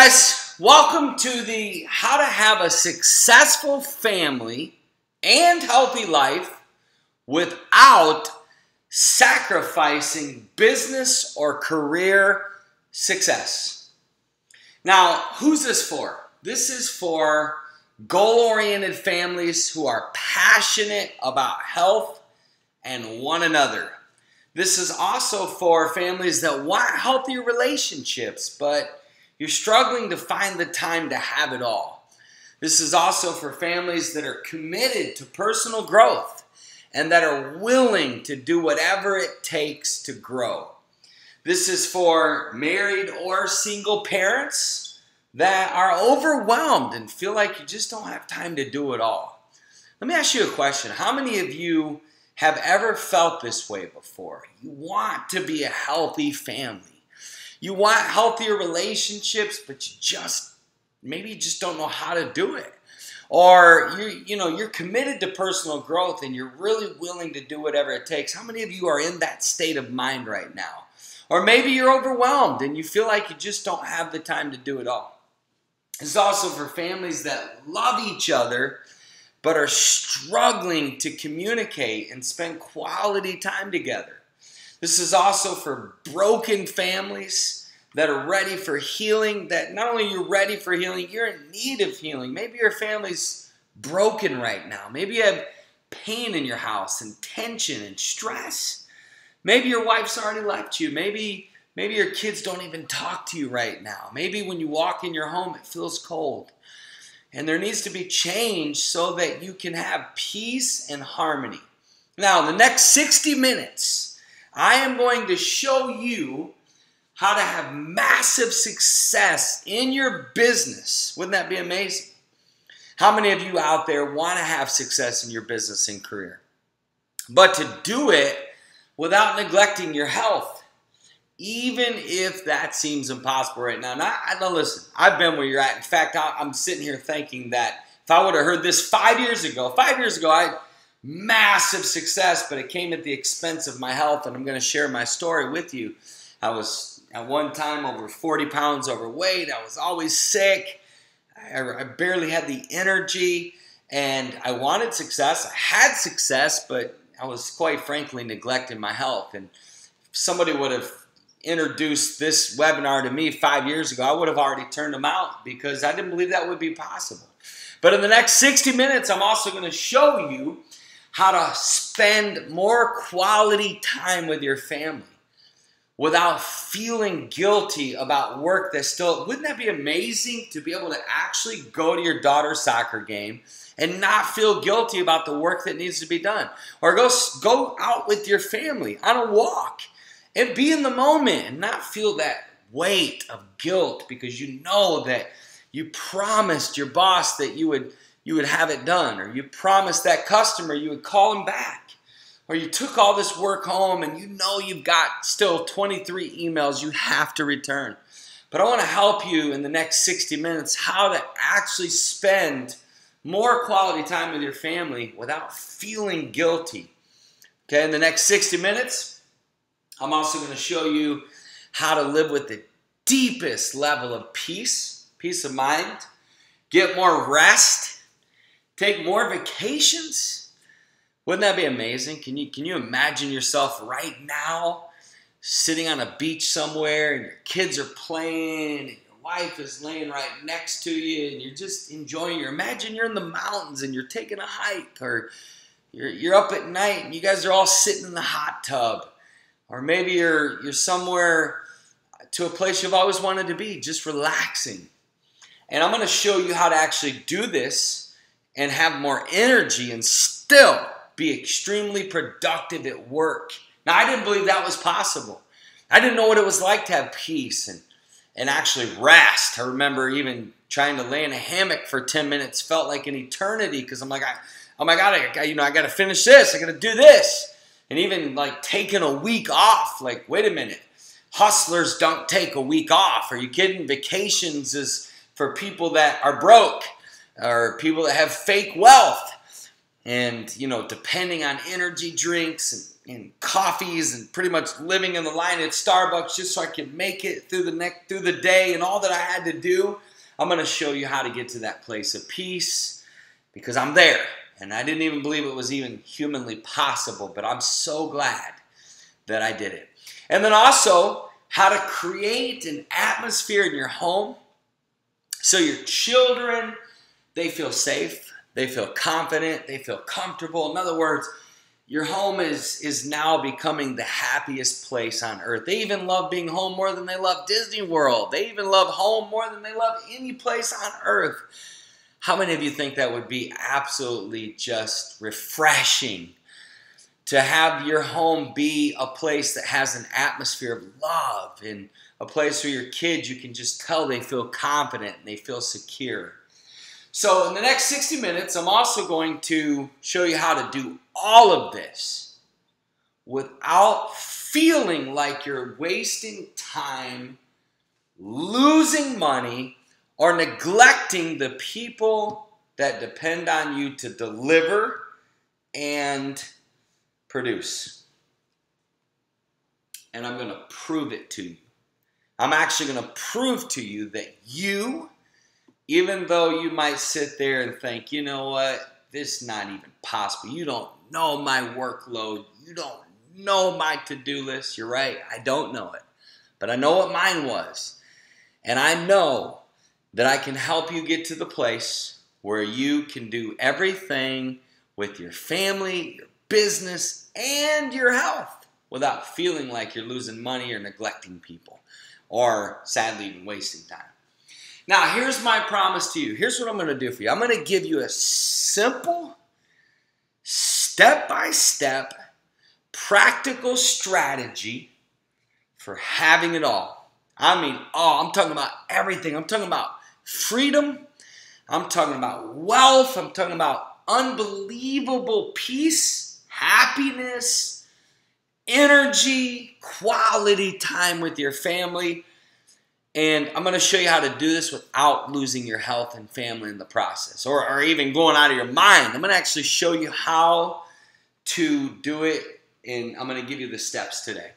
guys, welcome to the How to Have a Successful Family and Healthy Life Without Sacrificing Business or Career Success. Now, who's this for? This is for goal oriented families who are passionate about health and one another. This is also for families that want healthier relationships, but you're struggling to find the time to have it all. This is also for families that are committed to personal growth and that are willing to do whatever it takes to grow. This is for married or single parents that are overwhelmed and feel like you just don't have time to do it all. Let me ask you a question. How many of you have ever felt this way before? You want to be a healthy family. You want healthier relationships, but you just maybe you just don't know how to do it. Or you you know, you're committed to personal growth and you're really willing to do whatever it takes. How many of you are in that state of mind right now? Or maybe you're overwhelmed and you feel like you just don't have the time to do it all. It's also for families that love each other but are struggling to communicate and spend quality time together. This is also for broken families that are ready for healing, that not only you're ready for healing, you're in need of healing. Maybe your family's broken right now. Maybe you have pain in your house and tension and stress. Maybe your wife's already left you. Maybe maybe your kids don't even talk to you right now. Maybe when you walk in your home it feels cold. And there needs to be change so that you can have peace and harmony. Now, the next 60 minutes, I am going to show you how to have massive success in your business. Wouldn't that be amazing? How many of you out there want to have success in your business and career? But to do it without neglecting your health, even if that seems impossible right now. Now, now listen, I've been where you're at. In fact, I'm sitting here thinking that if I would have heard this five years ago, five years ago, I massive success, but it came at the expense of my health, and I'm going to share my story with you. I was at one time over 40 pounds overweight. I was always sick. I, barely had the energy, and I wanted success. I had success, but I was quite frankly neglecting my health. And somebody would have introduced this webinar to me five years ago, I would have already turned them out because I didn't believe that would be possible. But in the next 60 minutes, I'm also going to show you how to spend more quality time with your family without feeling guilty about work that's still wouldn't that be amazing to be able to actually go to your daughter's soccer game and not feel guilty about the work that needs to be done? Or go go out with your family on a walk and be in the moment and not feel that weight of guilt because you know that you promised your boss that you would you would have it done, or you promised that customer you would call him back, or you took all this work home and you know you've got still 23 emails you have to return. But I want to help you in the next 60 minutes how to actually spend more quality time with your family without feeling guilty. Okay, in the next 60 minutes, I'm also going to show you how to live with the deepest level of peace, peace of mind, get more rest, take more vacations? Wouldn't that be amazing? Can you can you imagine yourself right now sitting on a beach somewhere and your kids are playing and your wife is laying right next to you and you're just enjoying your imagine you're in the mountains and you're taking a hike or you're, you're up at night and you guys are all sitting in the hot tub or maybe you're you're somewhere to a place you've always wanted to be just relaxing and i'm going to show you how to actually do this and have more energy and still be extremely productive at work. Now, I didn't believe that was possible. I didn't know what it was like to have peace and, and actually rest. I remember even trying to lay in a hammock for 10 minutes felt like an eternity because I'm like, I, oh my God, I, you know, I got to finish this. I got to do this. And even like taking a week off, like, wait a minute. Hustlers don't take a week off. Are you kidding? Vacations is for people that are broke or people that have fake wealth. and you know, depending on energy drinks and, and coffees and pretty much living in the line at Starbucks just so I could make it through the next through the day and all that I had to do. I'm going to show you how to get to that place of peace because I'm there. And I didn't even believe it was even humanly possible, but I'm so glad that I did it. And then also, how to create an atmosphere in your home so your children, they feel safe, they feel confident, they feel comfortable. In other words, your home is is now becoming the happiest place on earth. They even love being home more than they love Disney World. They even love home more than they love any place on earth. How many of you think that would be absolutely just refreshing to have your home be a place that has an atmosphere of love and a place where your kids, you can just tell they feel confident and they feel secure. So, in the next 60 minutes, I'm also going to show you how to do all of this without feeling like you're wasting time, losing money, or neglecting the people that depend on you to deliver and produce. And I'm going to prove it to you. I'm actually going to prove to you that you, even though you might sit there and think, you know what, this is not even possible. You don't know my workload. You don't know my to do list. You're right, I don't know it. But I know what mine was. And I know that I can help you get to the place where you can do everything with your family, your business, and your health without feeling like you're losing money or neglecting people or sadly even wasting time. Now, here's my promise to you. Here's what I'm going to do for you I'm going to give you a simple, step by step, practical strategy for having it all. I mean, oh, I'm talking about everything. I'm talking about freedom. I'm talking about wealth. I'm talking about unbelievable peace, happiness, energy, quality time with your family. And I'm going to show you how to do this without losing your health and family in the process or, or even going out of your mind. I'm going to actually show you how to do it, and I'm going to give you the steps today.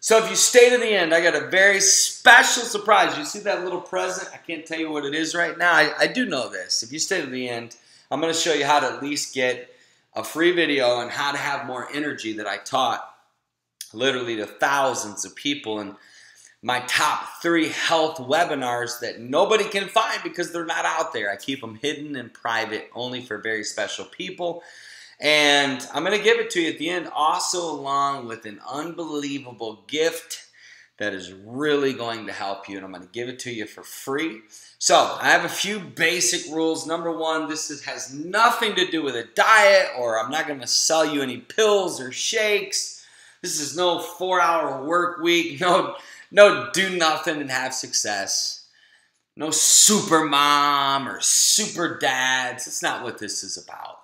So if you stay to the end, I got a very special surprise. You see that little present? I can't tell you what it is right now. I, I do know this. If you stay to the end, I'm going to show you how to at least get a free video on how to have more energy that I taught literally to thousands of people and my top three health webinars that nobody can find because they're not out there. I keep them hidden and private only for very special people. And I'm going to give it to you at the end, also along with an unbelievable gift that is really going to help you. And I'm going to give it to you for free. So I have a few basic rules. Number one, this is, has nothing to do with a diet, or I'm not going to sell you any pills or shakes. This is no four hour work week. No no do nothing and have success. No super mom or super dads. That's not what this is about.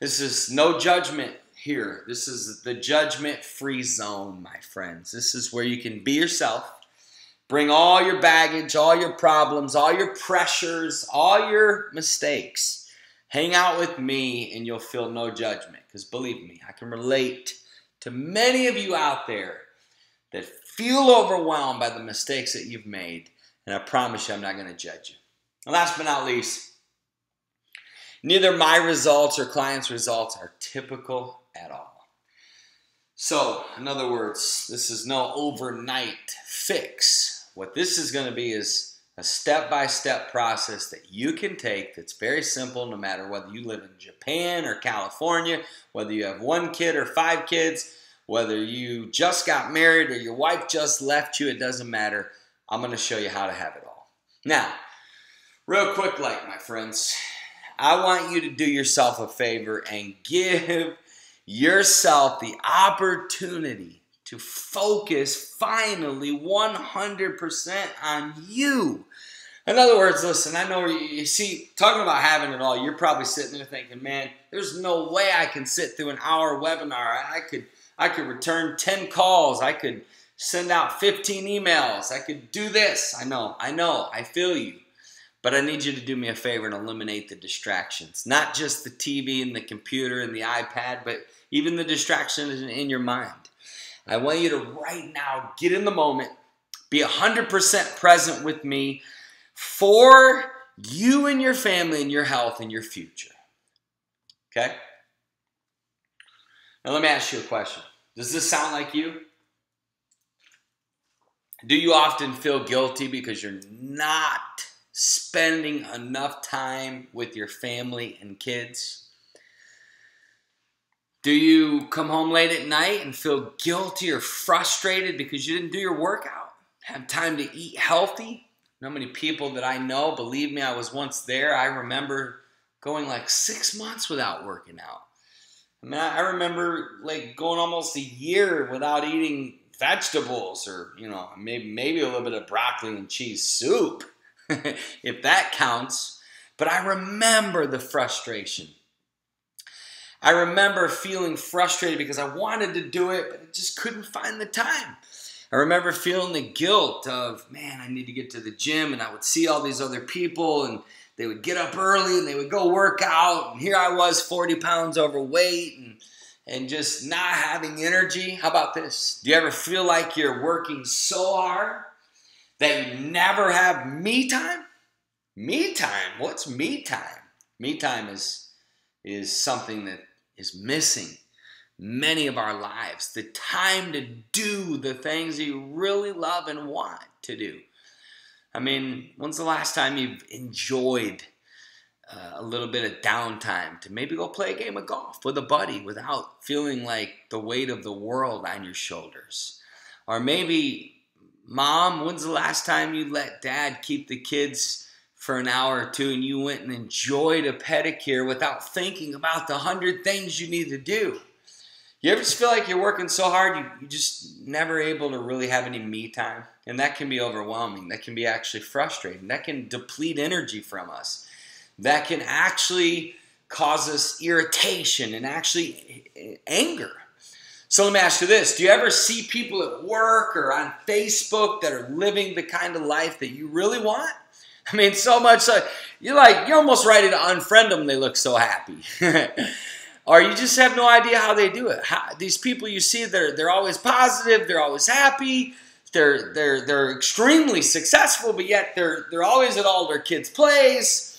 This is no judgment here. This is the judgment free zone, my friends. This is where you can be yourself. Bring all your baggage, all your problems, all your pressures, all your mistakes. Hang out with me and you'll feel no judgment. Because believe me, I can relate to many of you out there that feel overwhelmed by the mistakes that you've made, and I promise you I'm not going to judge you. And last but not least, neither my results or clients' results are typical at all. So, in other words, this is no overnight fix. What this is going to be is a step by step process that you can take that's very simple no matter whether you live in Japan or California, whether you have one kid or five kids whether you just got married or your wife just left you, it doesn't matter. I'm going to show you how to have it all. Now, real quick, like my friends, I want you to do yourself a favor and give yourself the opportunity to focus finally 100% on you. In other words, listen, I know you see, talking about having it all, you're probably sitting there thinking, man, there's no way I can sit through an hour webinar. I could I could return 10 calls. I could send out 15 emails. I could do this. I know, I know, I feel you. But I need you to do me a favor and eliminate the distractions. Not just the TV and the computer and the iPad, but even the distractions in your mind. I want you to right now get in the moment, be 100% present with me for you and your family and your health and your future. Okay? Now, let me ask you a question. Does this sound like you? Do you often feel guilty because you're not spending enough time with your family and kids? Do you come home late at night and feel guilty or frustrated because you didn't do your workout? Have time to eat healthy? How many people that I know, believe me, I was once there. I remember going like six months without working out. I mean, I remember like going almost a year without eating vegetables or, you know, maybe, maybe a little bit of broccoli and cheese soup, if that counts. But I remember the frustration. I remember feeling frustrated because I wanted to do it, but I just couldn't find the time. I remember feeling the guilt of, man, I need to get to the gym, and I would see all these other people, and they would get up early and they would go work out, and here I was, 40 pounds overweight, and and just not having energy. How about this? Do you ever feel like you're working so hard that you never have me time? Me time? What's me time? Me time is is something that is missing many of our lives. The time to do the things you really love and want to do. I mean, when's the last time you've enjoyed uh, a little bit of downtime to maybe go play a game of golf with a buddy without feeling like the weight of the world on your shoulders. Or maybe, mom, when's the last time you let dad keep the kids for an hour or two and you went and enjoyed a pedicure without thinking about the hundred things you need to do? You ever just feel like you're working so hard you, you just never able to really have any me time? And that can be overwhelming. That can be actually frustrating. That can deplete energy from us that can actually cause us irritation and actually eh, eh, anger. So let me ask you this Do you ever see people at work or on Facebook that are living the kind of life that you really want? I mean, so much so you're like, you're almost ready to unfriend them, they look so happy. or you just have no idea how they do it. How, these people you see, they're, they're always positive, they're always happy, they're, they're, they're extremely successful, but yet they're, they're always at all their kids' plays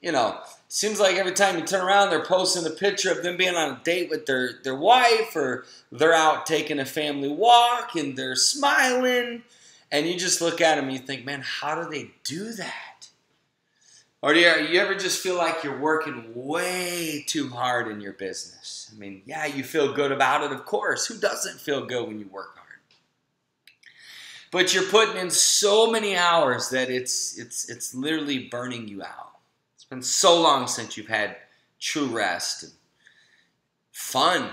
you know, seems like every time you turn around, they're posting a picture of them being on a date with their, their wife or they're out taking a family walk and they're smiling. And you just look at them and you think, man, how do they do that? Or do you, you ever just feel like you're working way too hard in your business? I mean, yeah, you feel good about it, of course. Who doesn't feel good when you work hard? But you're putting in so many hours that it's it's it's literally burning you out It's been so long since you've had true rest and fun.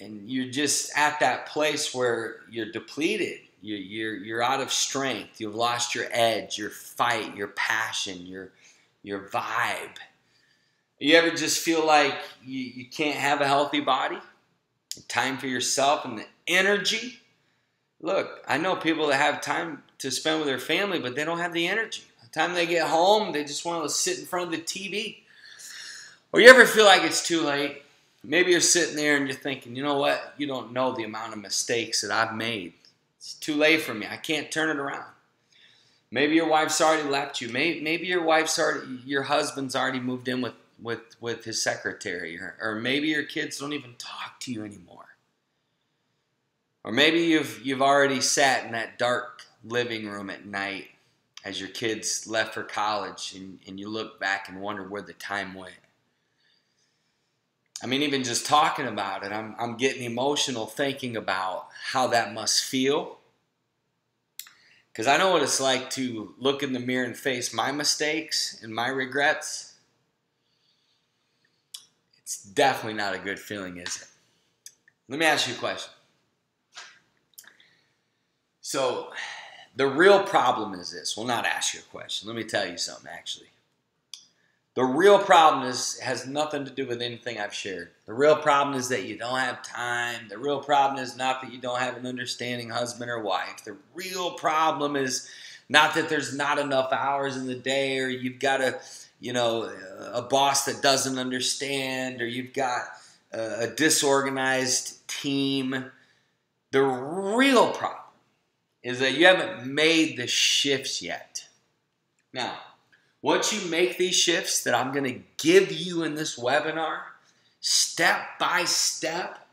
And you're just at that place where you're depleted. You're, you're, you're out of strength. You've lost your edge, your fight, your passion, your, your vibe. You ever just feel like you, you can't have a healthy body? Time for yourself and the energy? Look, I know people that have time to spend with their family, but they don't have the energy The time they get home, they just want to sit in front of the TV. Or you ever feel like it's too late? Maybe you're sitting there and you're thinking, you know what? You don't know the amount of mistakes that I've made. It's too late for me. I can't turn it around. Maybe your wife's already left you. Maybe, maybe your wife's already, your husband's already moved in with, with, with his secretary. Or, or maybe your kids don't even talk to you anymore. Or maybe you've, you've already sat in that dark living room at night as your kids left for college and, and you look back and wonder where the time went. I mean, even just talking about it, I'm, I'm getting emotional thinking about how that must feel. Because I know what it's like to look in the mirror and face my mistakes and my regrets. It's definitely not a good feeling, is it? Let me ask you a question. So, the real problem is this. We'll not ask you a question. Let me tell you something, actually. The real problem is has nothing to do with anything I've shared. The real problem is that you don't have time. The real problem is not that you don't have an understanding husband or wife. The real problem is Not that there's not enough hours in the day, or you've got a, you know, a boss that doesn't understand, or you've got a, disorganized team. The real problem is that you haven't made the shifts yet. Now, once you make these shifts that I'm going to give you in this webinar, step by step,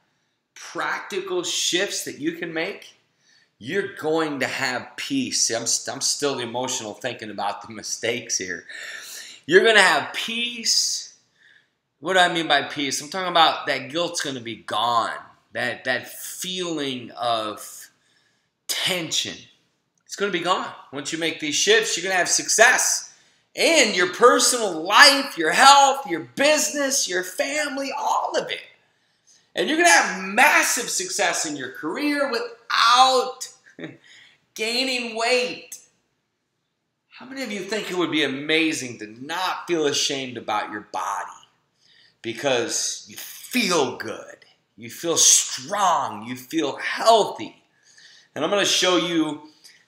practical shifts that you can make, you're going to have peace. I'm, I'm still emotional thinking about the mistakes here. You're going to have peace. What do I mean by peace? I'm talking about that guilt's going to be gone. That, that feeling of tension. It's going to be gone. Once you make these shifts, you're going to have success in your personal life, your health, your business, your family, all of it. And you're going to have massive success in your career without gaining weight. How many of you think it would be amazing to not feel ashamed about your body because you feel good, you feel strong, you feel healthy? And I'm going to show you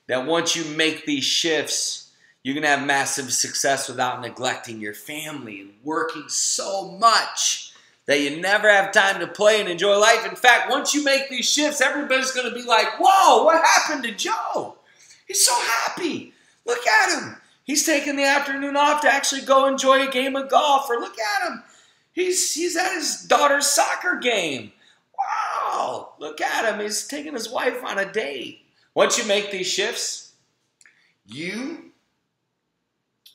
that once you make these shifts, you're going to have massive success without neglecting your family and working so much that you never have time to play and enjoy life. In fact, once you make these shifts, everybody's going to be like, whoa, what happened to Joe? He's so happy. Look at him. He's taking the afternoon off to actually go enjoy a game of golf. Or look at him. He's, he's at his daughter's soccer game. Look at him. He's taking his wife on a date. Once you make these shifts, you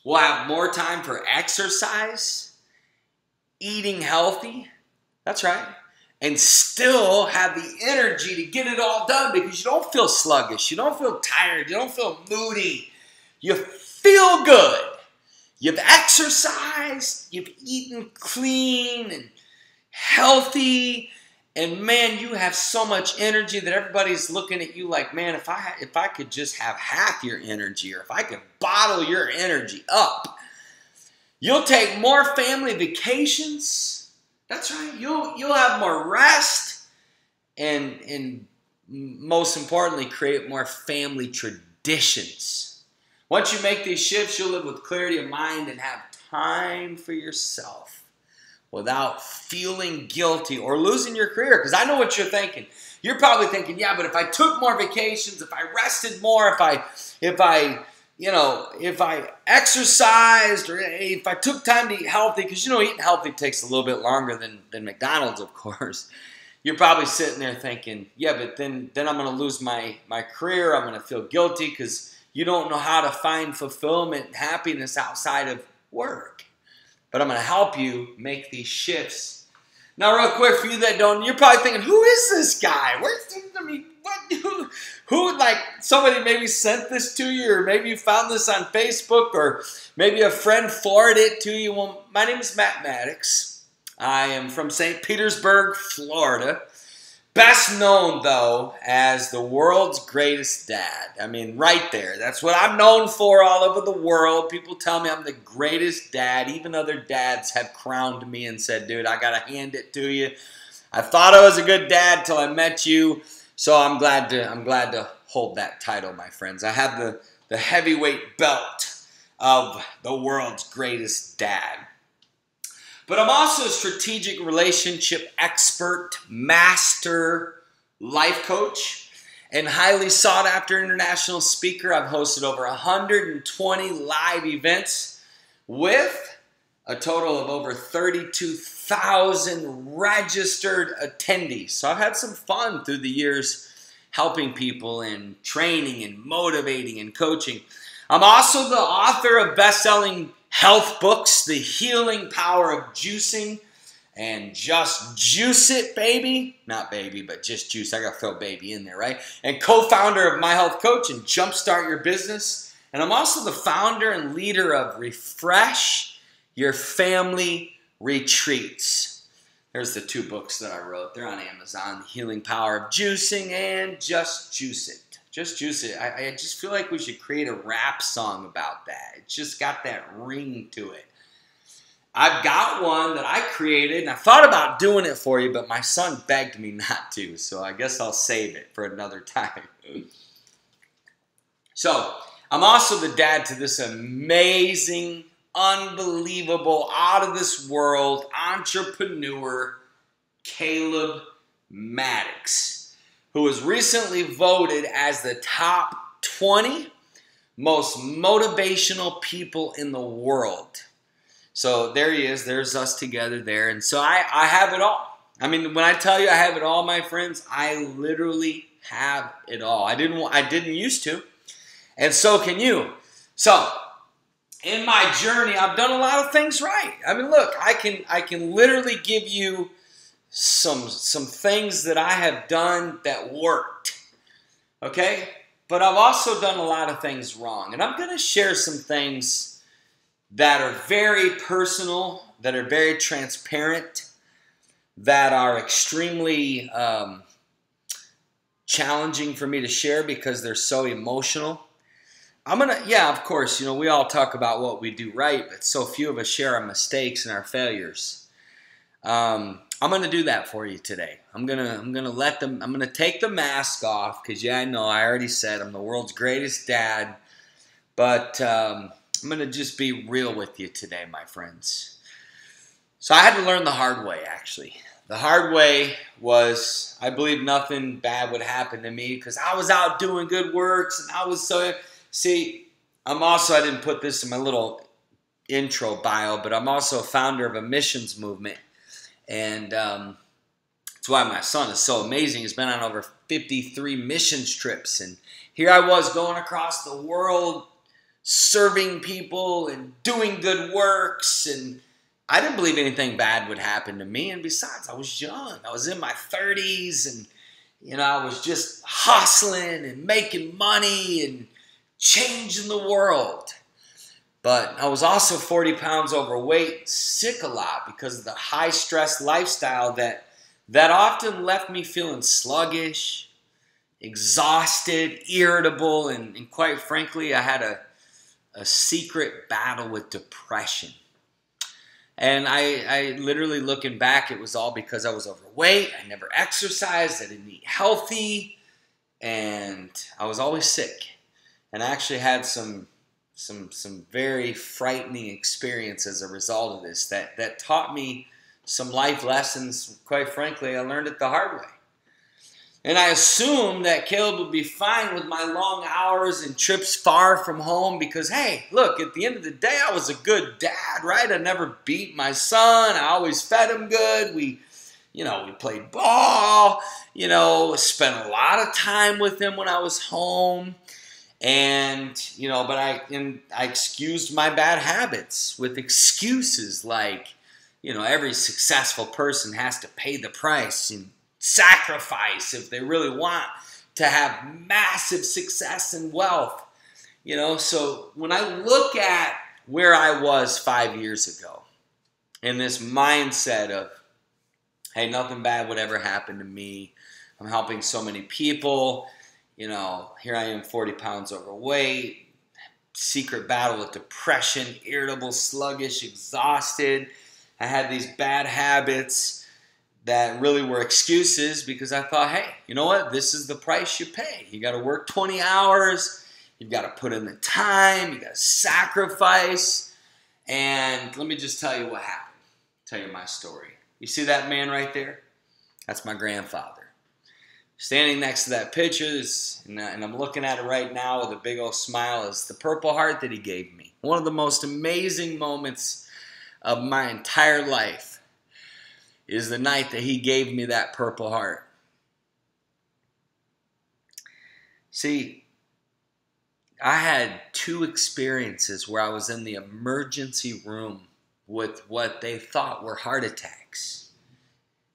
will have more time for exercise, eating healthy. That's right. And still have the energy to get it all done because you don't feel sluggish. You don't feel tired. You don't feel moody. You feel good. You've exercised. You've eaten clean and healthy and man, you have so much energy that everybody's looking at you like, man, if I if I could just have half your energy, or if I could bottle your energy up, you'll take more family vacations. That's right. You'll you'll have more rest, and and most importantly, create more family traditions. Once you make these shifts, you'll live with clarity of mind and have time for yourself without feeling guilty or losing your career. Because I know what you're thinking. You're probably thinking, yeah, but if I took more vacations, if I rested more, if I, if I, you know, if I exercised or eh, if I took time to eat healthy, because you know, eating healthy takes a little bit longer than, than McDonald's, of course. You're probably sitting there thinking, yeah, but then then I'm going to lose my my career. I'm going to feel guilty because you don't know how to find fulfillment and happiness outside of work but I'm going to help you make these shifts. Now, real quick, for you that don't, you're probably thinking, who is this guy? Where's I mean, what, who, who, like, somebody maybe sent this to you, or maybe you found this on Facebook, or maybe a friend forwarded it to you. Well, my name is Matt Maddix. I am from St. Petersburg, Florida. Best known, though, as the world's greatest dad. I mean, right there. That's what I'm known for all over the world. People tell me I'm the greatest dad. Even other dads have crowned me and said, dude, I got to hand it to you. I thought I was a good dad till I met you. So I'm glad to I'm glad to hold that title, my friends. I have the, the heavyweight belt of the world's greatest dad. But I'm also a strategic relationship expert, master life coach, and highly sought after international speaker. I've hosted over 120 live events with a total of over 32,000 registered attendees. So I've had some fun through the years helping people and training and motivating and coaching. I'm also the author of best-selling health books, The Healing Power of Juicing, and Just Juice It, baby. Not baby, but just juice. I got to throw baby in there, right? And co founder of My Health Coach and Jumpstart Your Business. And I'm also the founder and leader of Refresh Your Family Retreats. There's the two books that I wrote. They're on Amazon The Healing Power of Juicing and Just Juice It. Just juice it. I, I just feel like we should create a rap song about that. It's just got that ring to it. I've got one that I created, and I thought about doing it for you, but my son begged me not to, so I guess I'll save it for another time. so, I'm also the dad to this amazing, unbelievable, out of this world entrepreneur, Caleb Maddix, who was recently voted as the top 20 most motivational people in the world. So there he is. There's us together there. And so I, I have it all. I mean, when I tell you I have it all, my friends, I literally have it all. I didn't want I didn't used to. And so can you. So, in my journey, I've done a lot of things right. I mean, look, I can I can literally give you some some things that I have done that worked. Okay? But I've also done a lot of things wrong. And I'm going to share some things that are very personal, that are very transparent, that are extremely um, challenging for me to share because they're so emotional. I'm gonna, yeah, of course, you know, we all talk about what we do right, but so few of us share our mistakes and our failures. Um, I'm gonna do that for you today. I'm gonna I'm gonna let them I'm gonna take the mask off because yeah I know I already said I'm the world's greatest dad, but um, I'm gonna just be real with you today, my friends. So I had to learn the hard way actually. The hard way was I believed nothing bad would happen to me because I was out doing good works and I was so see I'm also I didn't put this in my little intro bio, but I'm also a founder of a missions movement and um, that's why my son is so amazing. He's been on over 53 missions trips. And here I was going across the world serving people and doing good works. And I didn't believe anything bad would happen to me. And besides, I was young. I was in my 30s and, you know, I was just hustling and making money and changing the world. But I was also 40 pounds overweight, sick a lot because of the high stress lifestyle that that often left me feeling sluggish, exhausted, irritable, and, and quite frankly, I had a, a secret battle with depression. And I, I literally looking back, it was all because I was overweight, I never exercised, I didn't eat healthy, and I was always sick. And I actually had some some some very frightening experience as a result of this that that taught me some life lessons quite frankly i learned it the hard way. And i assumed that caleb would be fine with my long hours and trips far from home because hey look at the end of the day i was a good dad right? I never beat my son. I always fed him good. We you know we played ball you know spent a lot of time with him when i was home and you know but i and i excused my bad habits with excuses like you know every successful person has to pay the price and sacrifice if they really want to have massive success and wealth you know? So when i look at where i was five years ago in this mindset of hey nothing bad would ever happen to me. I'm helping so many people you know, here I am 40 pounds overweight, secret battle with depression, irritable, sluggish, exhausted. I had these bad habits that really were excuses because I thought, hey, you know what? This is the price you pay. You got to work 20 hours, you've got to put in the time, you got to sacrifice. And let me just tell you what happened. Tell you my story. You see that man right there? That's my grandfather standing next to that picture, and, uh, and I'm looking at it right now with a big old smile, is the Purple Heart that he gave me. One of the most amazing moments of my entire life is the night that he gave me that Purple Heart. See, I had two experiences where I was in the emergency room with what they thought were heart attacks.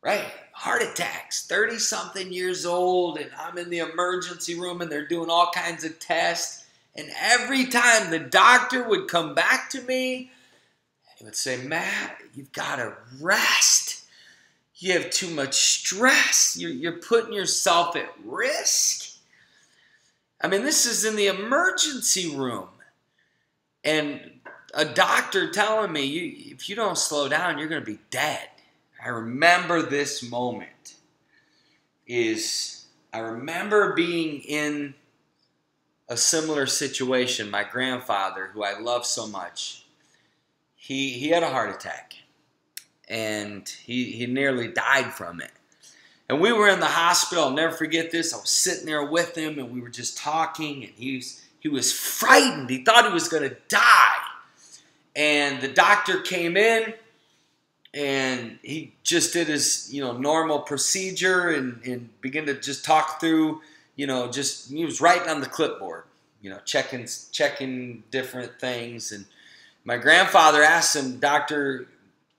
Right? Heart attacks, 30 something years old, and I'm in the emergency room and they're doing all kinds of tests. And every time the doctor would come back to me, he would say, Matt, you've got to rest. You have too much stress. You're, you're putting yourself at risk. I mean, this is in the emergency room. And a doctor telling me, if you don't slow down, you're going to be dead. I remember this moment is I remember being in a similar situation. My grandfather, who I love so much, he, he had a heart attack and he, he nearly died from it. And we were in the hospital. I'll never forget this. I was sitting there with him and we were just talking and he was, he was frightened. He thought he was going to die. And the doctor came in and he just did his you know normal procedure and, and began to just talk through you know just he was writing on the clipboard you know checking checking different things. And my grandfather asked him doctor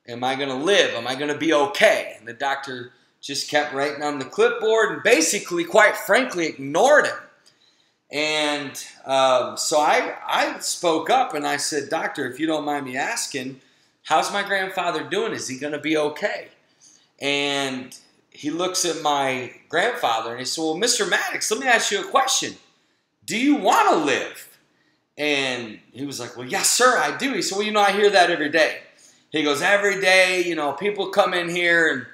am i going to live? Am i going to be okay? And the doctor just kept writing on the clipboard and basically quite frankly ignored him. And um, so I, I spoke up and i said doctor if you don't mind me asking How's my grandfather doing? Is he going to be okay? And he looks at my grandfather and he said, Well, Mr. Maddix, let me ask you a question. Do you want to live? And he was like, Well, yes, sir, I do. He said, Well, you know, I hear that every day. He goes, Every day, you know, people come in here and,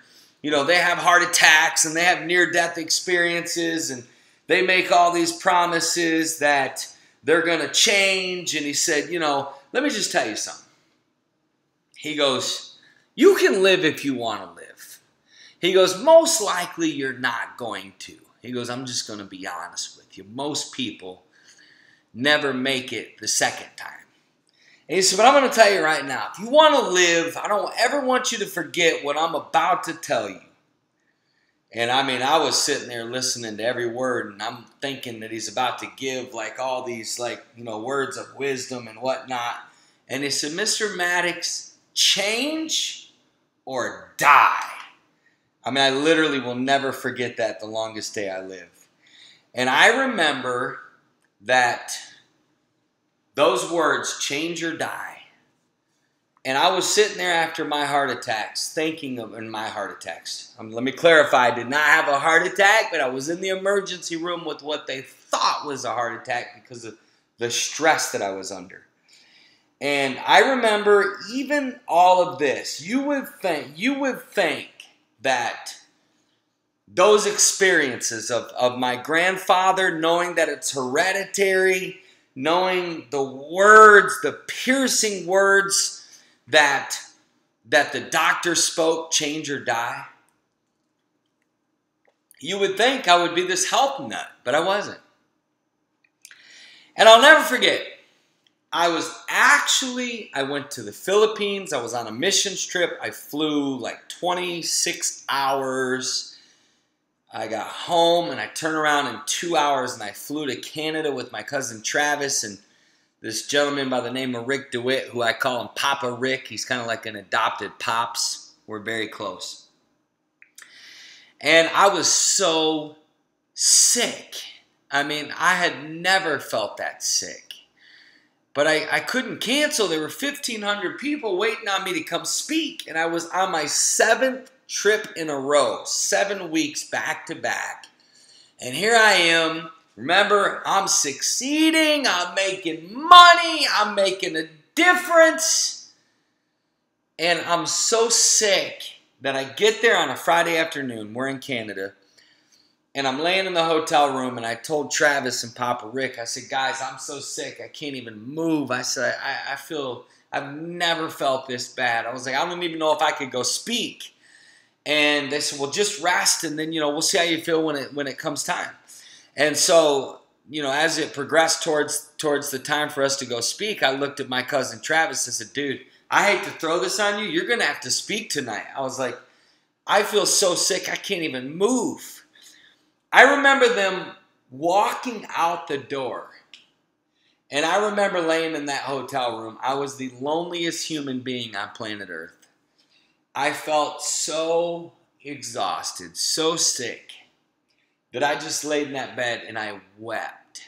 you know, they have heart attacks and they have near death experiences and they make all these promises that they're going to change. And he said, You know, let me just tell you something. He goes, You can live if you want to live. He goes, Most likely you're not going to. He goes, I'm just going to be honest with you. Most people never make it the second time. And he said, But I'm going to tell you right now if you want to live, I don't ever want you to forget what I'm about to tell you. And I mean, I was sitting there listening to every word, and I'm thinking that he's about to give like all these, like, you know, words of wisdom and whatnot. And he said, Mr. Maddix, change or die. I mean, I literally will never forget that the longest day I live. And I remember that those words, change or die. And I was sitting there after my heart attacks, thinking of in my heart attacks. Um, let me clarify, I did not have a heart attack, but I was in the emergency room with what they thought was a heart attack because of the stress that I was under. And I remember even all of this, you would think, you would think that those experiences of, of my grandfather, knowing that it's hereditary, knowing the words, the piercing words that, that the doctor spoke, change or die. You would think I would be this health nut, but I wasn't. And I'll never forget, I was actually, I went to the Philippines. I was on a missions trip. I flew like 26 hours. I got home and I turned around in two hours and I flew to Canada with my cousin Travis and this gentleman by the name of Rick DeWitt, who I call him Papa Rick. He's kind of like an adopted pops. We're very close. And I was so sick. I mean, I had never felt that sick. But I, I couldn't cancel. There were 1,500 people waiting on me to come speak. And I was on my seventh trip in a row, seven weeks back to back. And here I am. Remember, I'm succeeding. I'm making money. I'm making a difference. And I'm so sick that I get there on a Friday afternoon. We're in Canada and I'm laying in the hotel room, and I told Travis and Papa Rick, I said, guys, I'm so sick, I can't even move. I said, I, I feel, I've never felt this bad. I was like, I don't even know if I could go speak. And they said, well, just rest, and then, you know, we'll see how you feel when it, when it comes time. And so, you know, as it progressed towards, towards the time for us to go speak, I looked at my cousin Travis and said, dude, I hate to throw this on you. You're going to have to speak tonight. I was like, I feel so sick, I can't even move. I remember them walking out the door. And I remember laying in that hotel room. I was the loneliest human being on planet Earth. I felt so exhausted, so sick, that I just laid in that bed and I wept.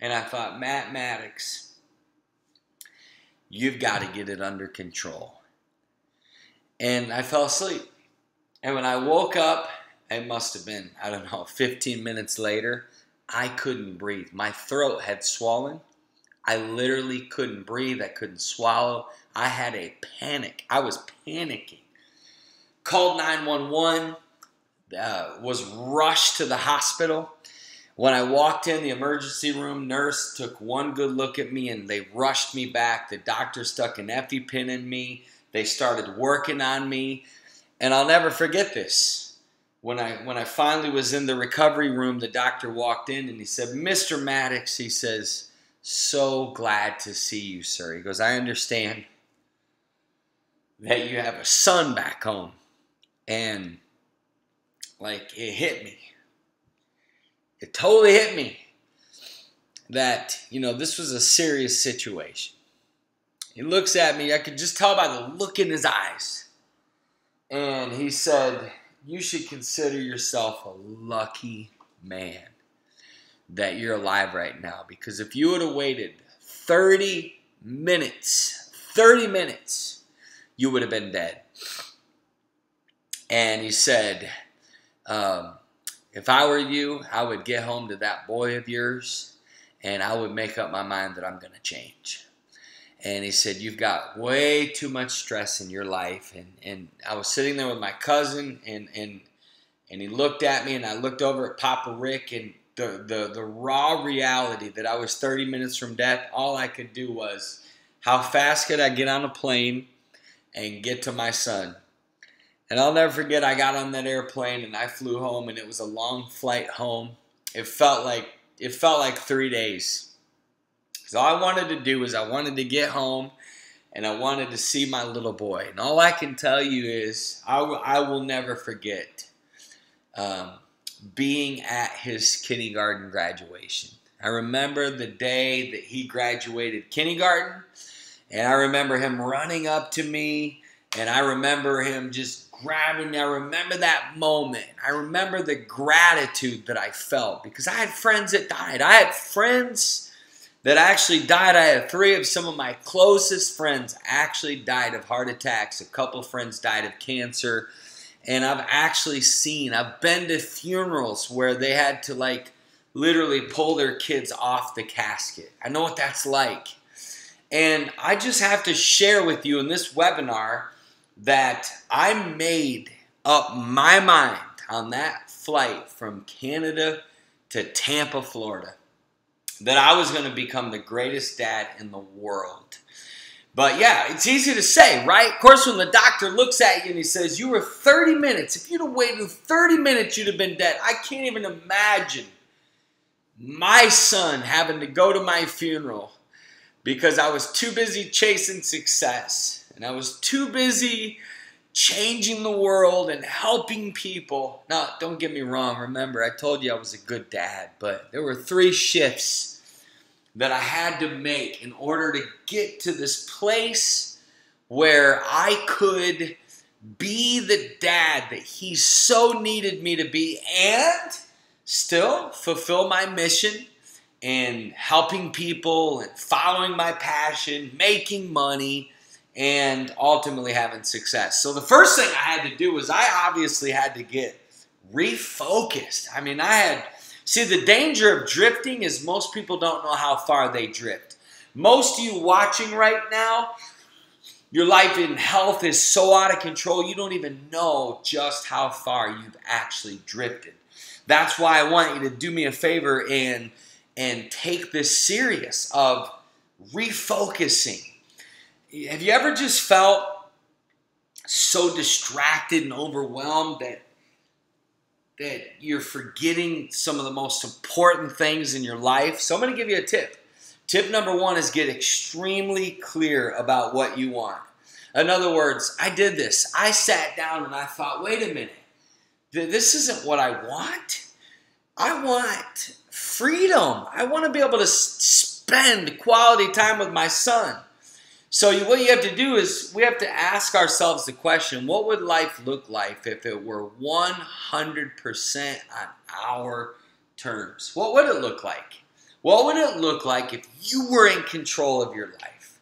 And I thought, Matt Maddix, you've got to get it under control. And I fell asleep. And when I woke up, it must have been, I don't know, 15 minutes later, I couldn't breathe. My throat had swollen. I literally couldn't breathe. I couldn't swallow. I had a panic. I was panicking. Called 911, uh, was rushed to the hospital. When I walked in the emergency room, nurse took one good look at me and they rushed me back. The doctor stuck an EpiPen in me. They started working on me. And I'll never forget this. When I when I finally was in the recovery room, the doctor walked in and he said, "Mr. Maddix," he says, "so glad to see you, sir." He goes, "I understand that you have a son back home." And like it hit me it totally hit me that, you know, this was a serious situation. He looks at me, I could just tell by the look in his eyes. And he said, You should consider yourself a lucky man that you're alive right now. Because if you would have waited 30 minutes, 30 minutes, you would have been dead. And he said, um, if I were you, I would get home to that boy of yours and I would make up my mind that I'm going to change. And he said, You've got way too much stress in your life. And, and I was sitting there with my cousin, and, and, and he looked at me, and I looked over at Papa Rick, and the, the, the raw reality that I was 30 minutes from death, all I could do was, How fast could I get on a plane and get to my son? And I'll never forget, I got on that airplane and I flew home, and it was a long flight home. It felt like it felt like three days. So all I wanted to do was I wanted to get home, and I wanted to see my little boy. And all I can tell you is I, I will never forget um, being at his kindergarten graduation. I remember the day that he graduated kindergarten, and I remember him running up to me, and I remember him just grabbing me. I remember that moment. I remember the gratitude that I felt because I had friends that died. I had friends that actually died. I had three of some of my closest friends actually died of heart attacks. A couple friends died of cancer. And I've actually seen, I've been to funerals where they had to like literally pull their kids off the casket. I know what that's like. And I just have to share with you in this webinar that I made up my mind on that flight from Canada to Tampa, Florida, that I was going to become the greatest dad in the world. But yeah, it's easy to say, right? Of course, when the doctor looks at you and he says, You were 30 minutes, if you'd have waited 30 minutes, you'd have been dead. I can't even imagine my son having to go to my funeral because I was too busy chasing success and I was too busy changing the world and helping people. Now, don't get me wrong. Remember, I told you I was a good dad, but there were three shifts that I had to make in order to get to this place where I could be the dad that he so needed me to be and still fulfill my mission in helping people and following my passion, making money, and ultimately having success. So the first thing I had to do was I obviously had to get refocused. I mean, I had see the danger of drifting is most people don't know how far they drift. Most of you watching right now, your life in health is so out of control, you don't even know just how far you've actually drifted. That's why I want you to do me a favor and and take this serious of refocusing have you ever just felt so distracted and overwhelmed that that you're forgetting some of the most important things in your life? So I'm going to give you a tip. Tip number 1 is get extremely clear about what you want. In other words, I did this. I sat down and I thought, "Wait a minute. This isn't what I want. I want freedom. I want to be able to spend quality time with my son." So you, what you have to do is we have to ask ourselves the question, what would life look like if it were 100% on our terms? What would it look like? What would it look like if you were in control of your life?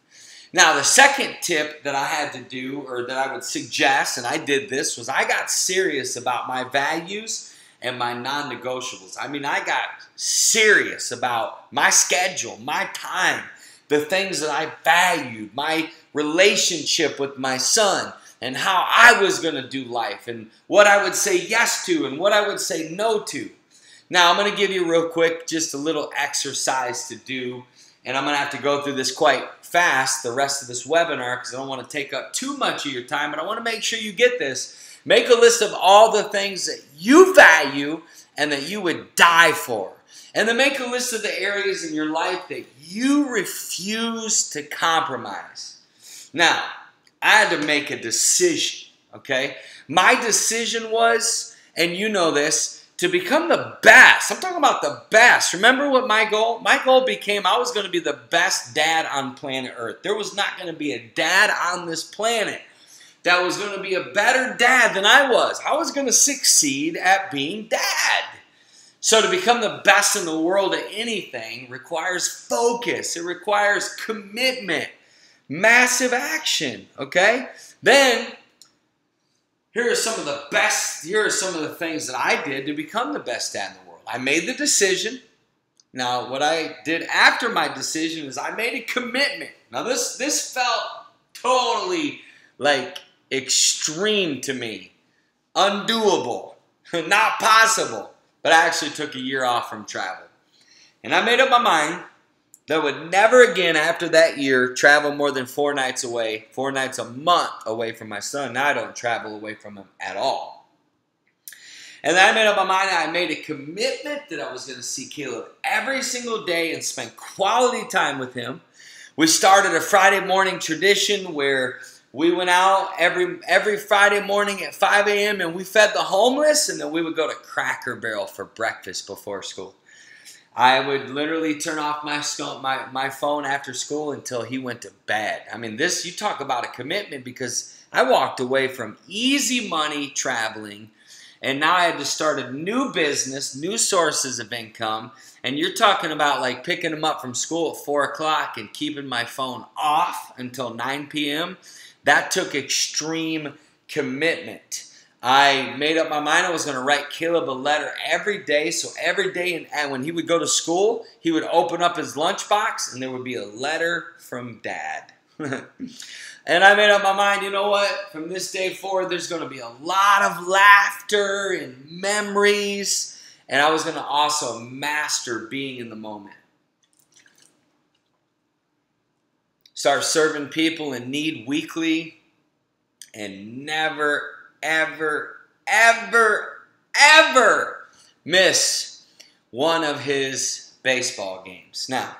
Now, the second tip that I had to do, or that I would suggest, and I did this, was I got serious about my values and my non negotiables. I mean, I got serious about my schedule, my time, the things that I valued, my relationship with my son, and how I was going to do life, and what I would say yes to and what I would say no to. Now, I'm going to give you real quick just a little exercise to do, and I'm going to have to go through this quite fast the rest of this webinar because I don't want to take up too much of your time, but I want to make sure you get this. Make a list of all the things that you value and that you would die for. And then make a list of the areas in your life that you refuse to compromise. Now, I had to make a decision, okay? My decision was, and you know this, to become the best. I'm talking about the best. Remember what my goal? My goal became I was going to be the best dad on planet Earth. There was not going to be a dad on this planet that was going to be a better dad than I was. I was going to succeed at being dad. So to become the best in the world at anything requires focus. It requires commitment, massive action, okay? Then here are some of the best, here are some of the things that I did to become the best dad in the world. I made the decision. Now, what I did after my decision is I made a commitment. Now, this this felt totally like extreme to me, undoable, not possible. But I actually took a year off from travel. And I made up my mind that would never again after that year travel more than four nights away, four nights a month away from my son. Now I don't travel away from him at all. And then I made up my mind, I made a commitment that I was going to see Caleb every single day and spend quality time with him. We started a Friday morning tradition where we went out every every Friday morning at 5 a.m. and we fed the homeless, and then we would go to Cracker Barrel for breakfast before school. I would literally turn off my, my, my phone after school until he went to bed. I mean, this, you talk about a commitment because I walked away from easy money traveling and now I had to start a new business, new sources of income. And you're talking about like picking them up from school at 4 o'clock and keeping my phone off until 9 p.m. That took extreme commitment. I made up my mind I was going to write Caleb a letter every day. So every day, and when he would go to school, he would open up his lunchbox and there would be a letter from dad. and I made up my mind, you know what? From this day forward, there's going to be a lot of laughter and memories. And I was going to also master being in the moment. Start serving people in need weekly and never ever, ever, ever miss one of his baseball games. Now,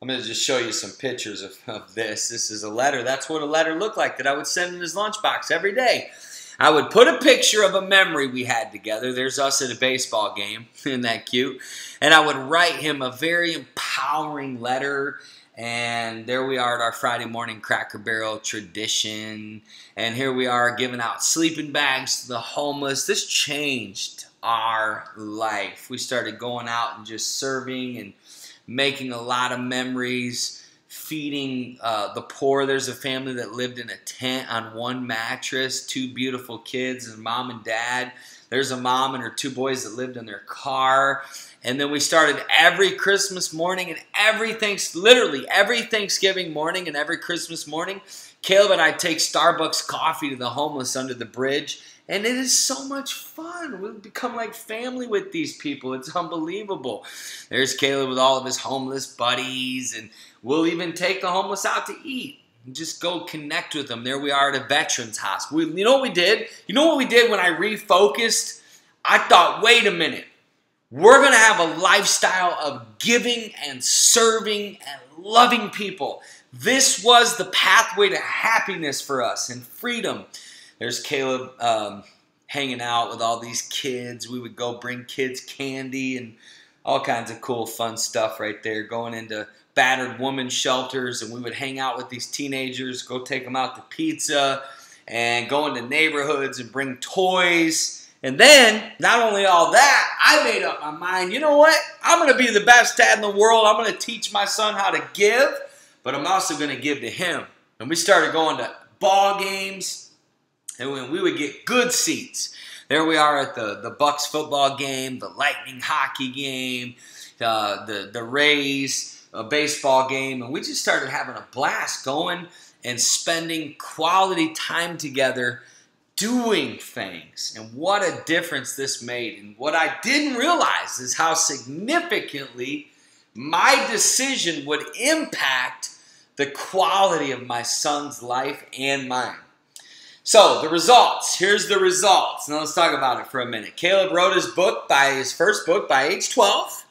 I'm going to just show you some pictures of, of this. This is a letter. That's what a letter looked like that I would send in his lunchbox every day. I would put a picture of a memory we had together. There's us at a baseball game. Isn't that cute? And I would write him a very empowering letter and there we are at our Friday morning Cracker Barrel tradition. And here we are giving out sleeping bags to the homeless. This changed our life. We started going out and just serving and making a lot of memories, feeding uh, the poor. There's a family that lived in a tent on one mattress, two beautiful kids, and mom and dad. There's a mom and her two boys that lived in their car. And then we started every Christmas morning and every thanks literally every Thanksgiving morning and every Christmas morning, Caleb and I take Starbucks coffee to the homeless under the bridge. And it is so much fun. We've become like family with these people. It's unbelievable. There's Caleb with all of his homeless buddies, and we'll even take the homeless out to eat and just go connect with them. There we are at a veterans hospital. We, you know what we did? You know what we did when I refocused? I thought, wait a minute. We're going to have a lifestyle of giving and serving and loving people. This was the pathway to happiness for us and freedom. There's Caleb um, hanging out with all these kids. We would go bring kids candy and all kinds of cool, fun stuff right there. Going into battered woman shelters, and we would hang out with these teenagers, go take them out to pizza, and go into neighborhoods and bring toys and then, not only all that, I made up my mind, you know what? I'm going to be the best dad in the world. I'm going to teach my son how to give, but I'm also going to give to him. And we started going to ball games, and when we would get good seats. There we are at the, the Bucs football game, the Lightning hockey game, uh, the, the Rays a baseball game, and we just started having a blast going and spending quality time together doing things and what a difference this made. And what I didn't realize is how significantly my decision would impact the quality of my son's life and mine. So, the results. Here's the results. Now, let's talk about it for a minute. Caleb wrote his book by his first book by age 12.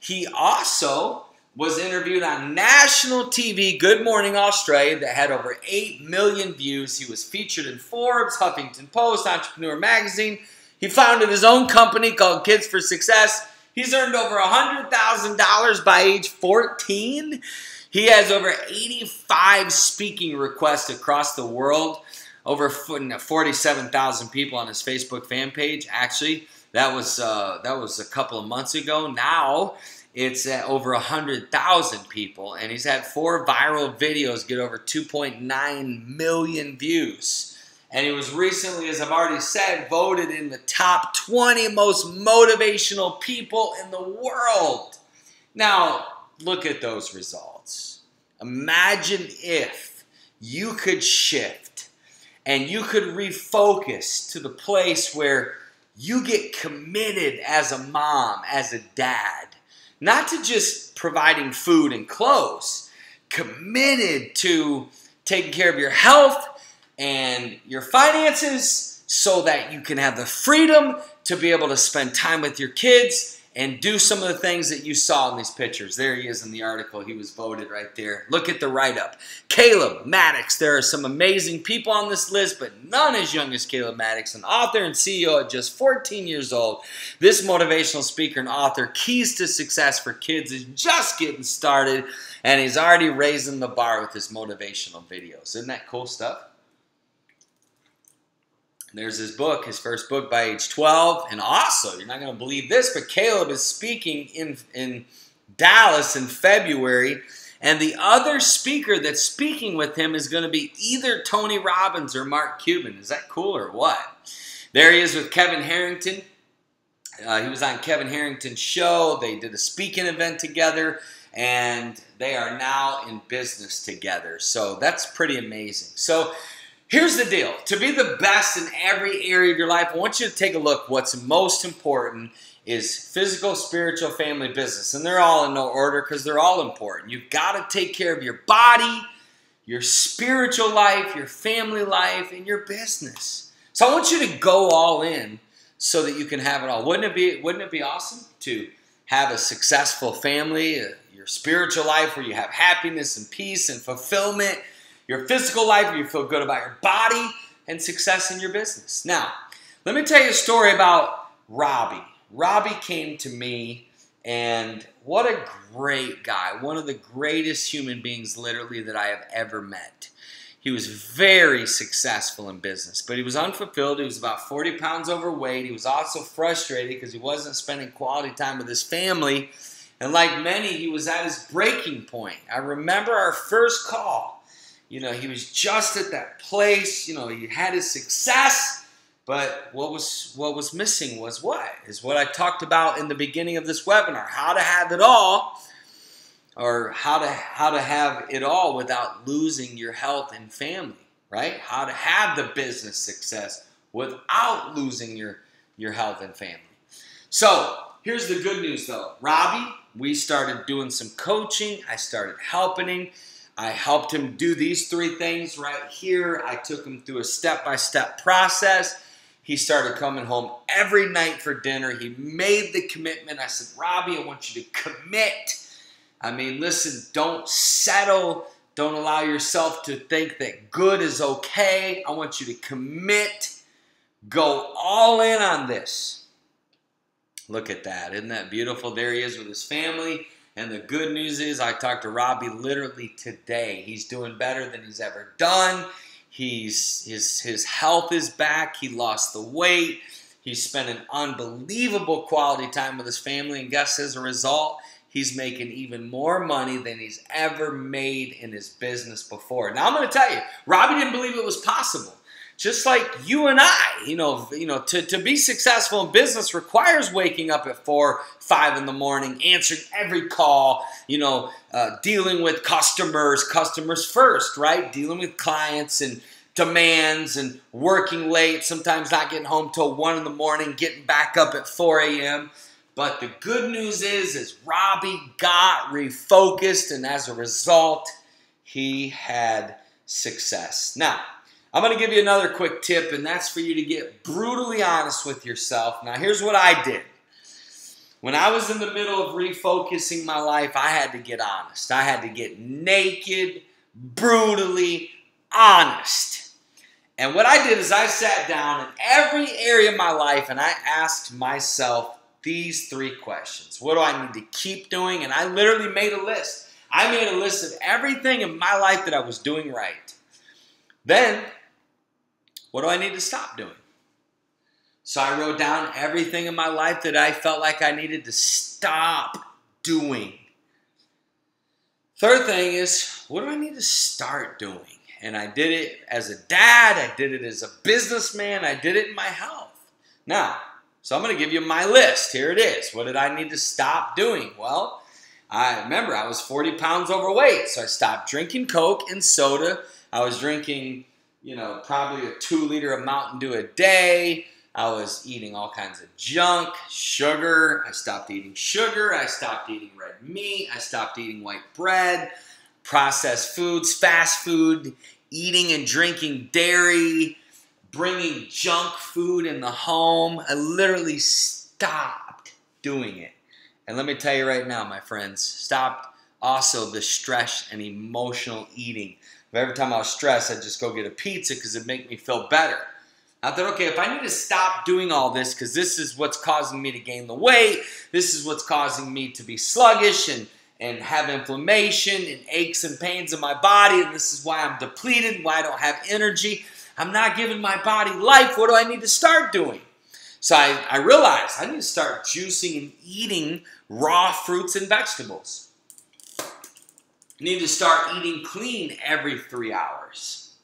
He also was interviewed on national TV, Good Morning Australia, that had over 8 million views. He was featured in Forbes, Huffington Post, Entrepreneur Magazine. He founded his own company called Kids for Success. He's earned over $100,000 by age 14. He has over 85 speaking requests across the world, over 47,000 people on his Facebook fan page. Actually, that was uh, that was a couple of months ago. Now it's at over 100,000 people, and he's had four viral videos get over 2.9 million views. And he was recently, as I've already said, voted in the top 20 most motivational people in the world. Now, look at those results. Imagine if you could shift and you could refocus to the place where you get committed as a mom, as a dad, not to just providing food and clothes, committed to taking care of your health and your finances so that you can have the freedom to be able to spend time with your kids and do some of the things that you saw in these pictures. There he is in the article. He was voted right there. Look at the write up. Caleb Maddix. There are some amazing people on this list, but none as young as Caleb Maddix, an author and CEO at just 14 years old. This motivational speaker and author, Keys to Success for Kids, is just getting started, and he's already raising the bar with his motivational videos. Isn't that cool stuff? There's his book, his first book by age 12. And also, you're not going to believe this, but Caleb is speaking in, in Dallas in February. And the other speaker that's speaking with him is going to be either Tony Robbins or Mark Cuban. Is that cool or what? There he is with Kevin Harrington. Uh, he was on Kevin Harrington's show. They did a speaking event together, and they are now in business together. So that's pretty amazing. So Here's the deal. To be the best in every area of your life, I want you to take a look. What's most important is physical, spiritual, family, business. And they're all in no order because they're all important. You've got to take care of your body, your spiritual life, your family life, and your business. So I want you to go all in so that you can have it all. Wouldn't it be wouldn't it be awesome to have a successful family, uh, your spiritual life where you have happiness and peace and fulfillment? Your physical life, you feel good about your body, and success in your business. Now, let me tell you a story about Robbie. Robbie came to me, and what a great guy. One of the greatest human beings, literally, that I have ever met. He was very successful in business, but he was unfulfilled. He was about 40 pounds overweight. He was also frustrated because he wasn't spending quality time with his family. And like many, he was at his breaking point. I remember our first call you know, he was just at that place. You know, he had his success, but what was what was missing was what is what I talked about in the beginning of this webinar: how to have it all, or how to how to have it all without losing your health and family. Right? How to have the business success without losing your your health and family. So here's the good news, though, Robbie. We started doing some coaching. I started helping him I helped him do these three things right here. I took him through a step by step process. He started coming home every night for dinner. He made the commitment. I said, Robbie, I want you to commit. I mean, listen, don't settle. Don't allow yourself to think that good is okay. I want you to commit. Go all in on this. Look at that. Isn't that beautiful? There he is with his family. And the good news is, I talked to Robbie literally today. He's doing better than he's ever done. He's his his health is back. He lost the weight. He's spending unbelievable quality time with his family, and guess as a result, he's making even more money than he's ever made in his business before. Now I'm going to tell you, Robbie didn't believe it was possible just like you and I, you know, you know, to, to be successful in business requires waking up at four, five in the morning, answering every call, you know, uh, dealing with customers, customers first, right? Dealing with clients and demands and working late, sometimes not getting home till 1 in the morning, getting back up at 4 a.m. But the good news is, is Robbie got refocused, and as a result, he had success. Now, I'm going to give you another quick tip, and that's for you to get brutally honest with yourself. Now, here's what I did. When I was in the middle of refocusing my life, I had to get honest. I had to get naked, brutally honest. And what I did is I sat down in every area of my life and I asked myself these three questions What do I need to keep doing? And I literally made a list. I made a list of everything in my life that I was doing right. Then, what do I need to stop doing? So I wrote down everything in my life that I felt like I needed to stop doing. Third thing is, what do I need to start doing? And I did it as a dad, I did it as a businessman, I did it in my health. Now, so I'm going to give you my list. Here it is. What did I need to stop doing? Well, I remember I was 40 pounds overweight, so I stopped drinking Coke and soda. I was drinking, you know, probably a two liter of Mountain Dew a day. I was eating all kinds of junk, sugar. I stopped eating sugar. I stopped eating red meat. I stopped eating white bread, processed foods, fast food, eating and drinking dairy, bringing junk food in the home. I literally stopped doing it. And let me tell you right now, my friends, stopped also the stress and emotional eating. Every time I was stressed, I'd just go get a pizza because it'd make me feel better. I thought, okay, if I need to stop doing all this because this is what's causing me to gain the weight, this is what's causing me to be sluggish and, and have inflammation and aches and pains in my body, and this is why I'm depleted, why I don't have energy. I'm not giving my body life. What do I need to start doing? So I, I realized I need to start juicing and eating raw fruits and vegetables. Need to start eating clean every three hours.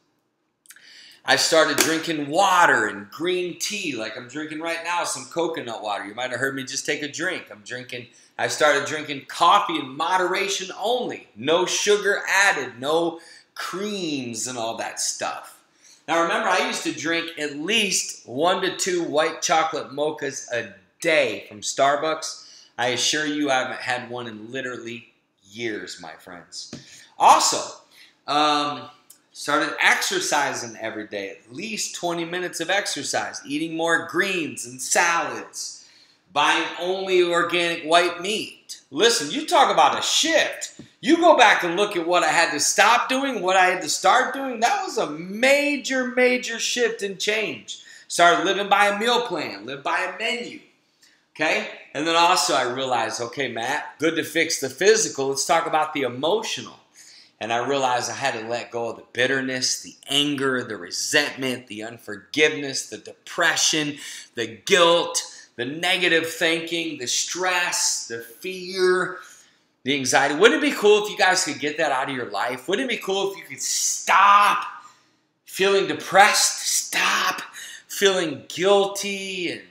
I started drinking water and green tea, like I'm drinking right now, some coconut water. You might have heard me just take a drink. I'm drinking, I started drinking coffee in moderation only. No sugar added, no creams and all that stuff. Now remember, I used to drink at least one to two white chocolate mochas a day from Starbucks. I assure you I haven't had one in literally years, my friends. Also, um, Started exercising every day, at least 20 minutes of exercise, eating more greens and salads, buying only organic white meat. Listen, you talk about a shift. You go back and look at what I had to stop doing, what I had to start doing. That was a major, major shift and change. Started living by a meal plan, live by a menu. Okay? And then also I realized, okay, Matt, good to fix the physical. Let's talk about the emotional. And I realized I had to let go of the bitterness, the anger, the resentment, the unforgiveness, the depression, the guilt, the negative thinking, the stress, the fear, the anxiety. Wouldn't it be cool if you guys could get that out of your life? Wouldn't it be cool if you could stop feeling depressed, stop feeling guilty, and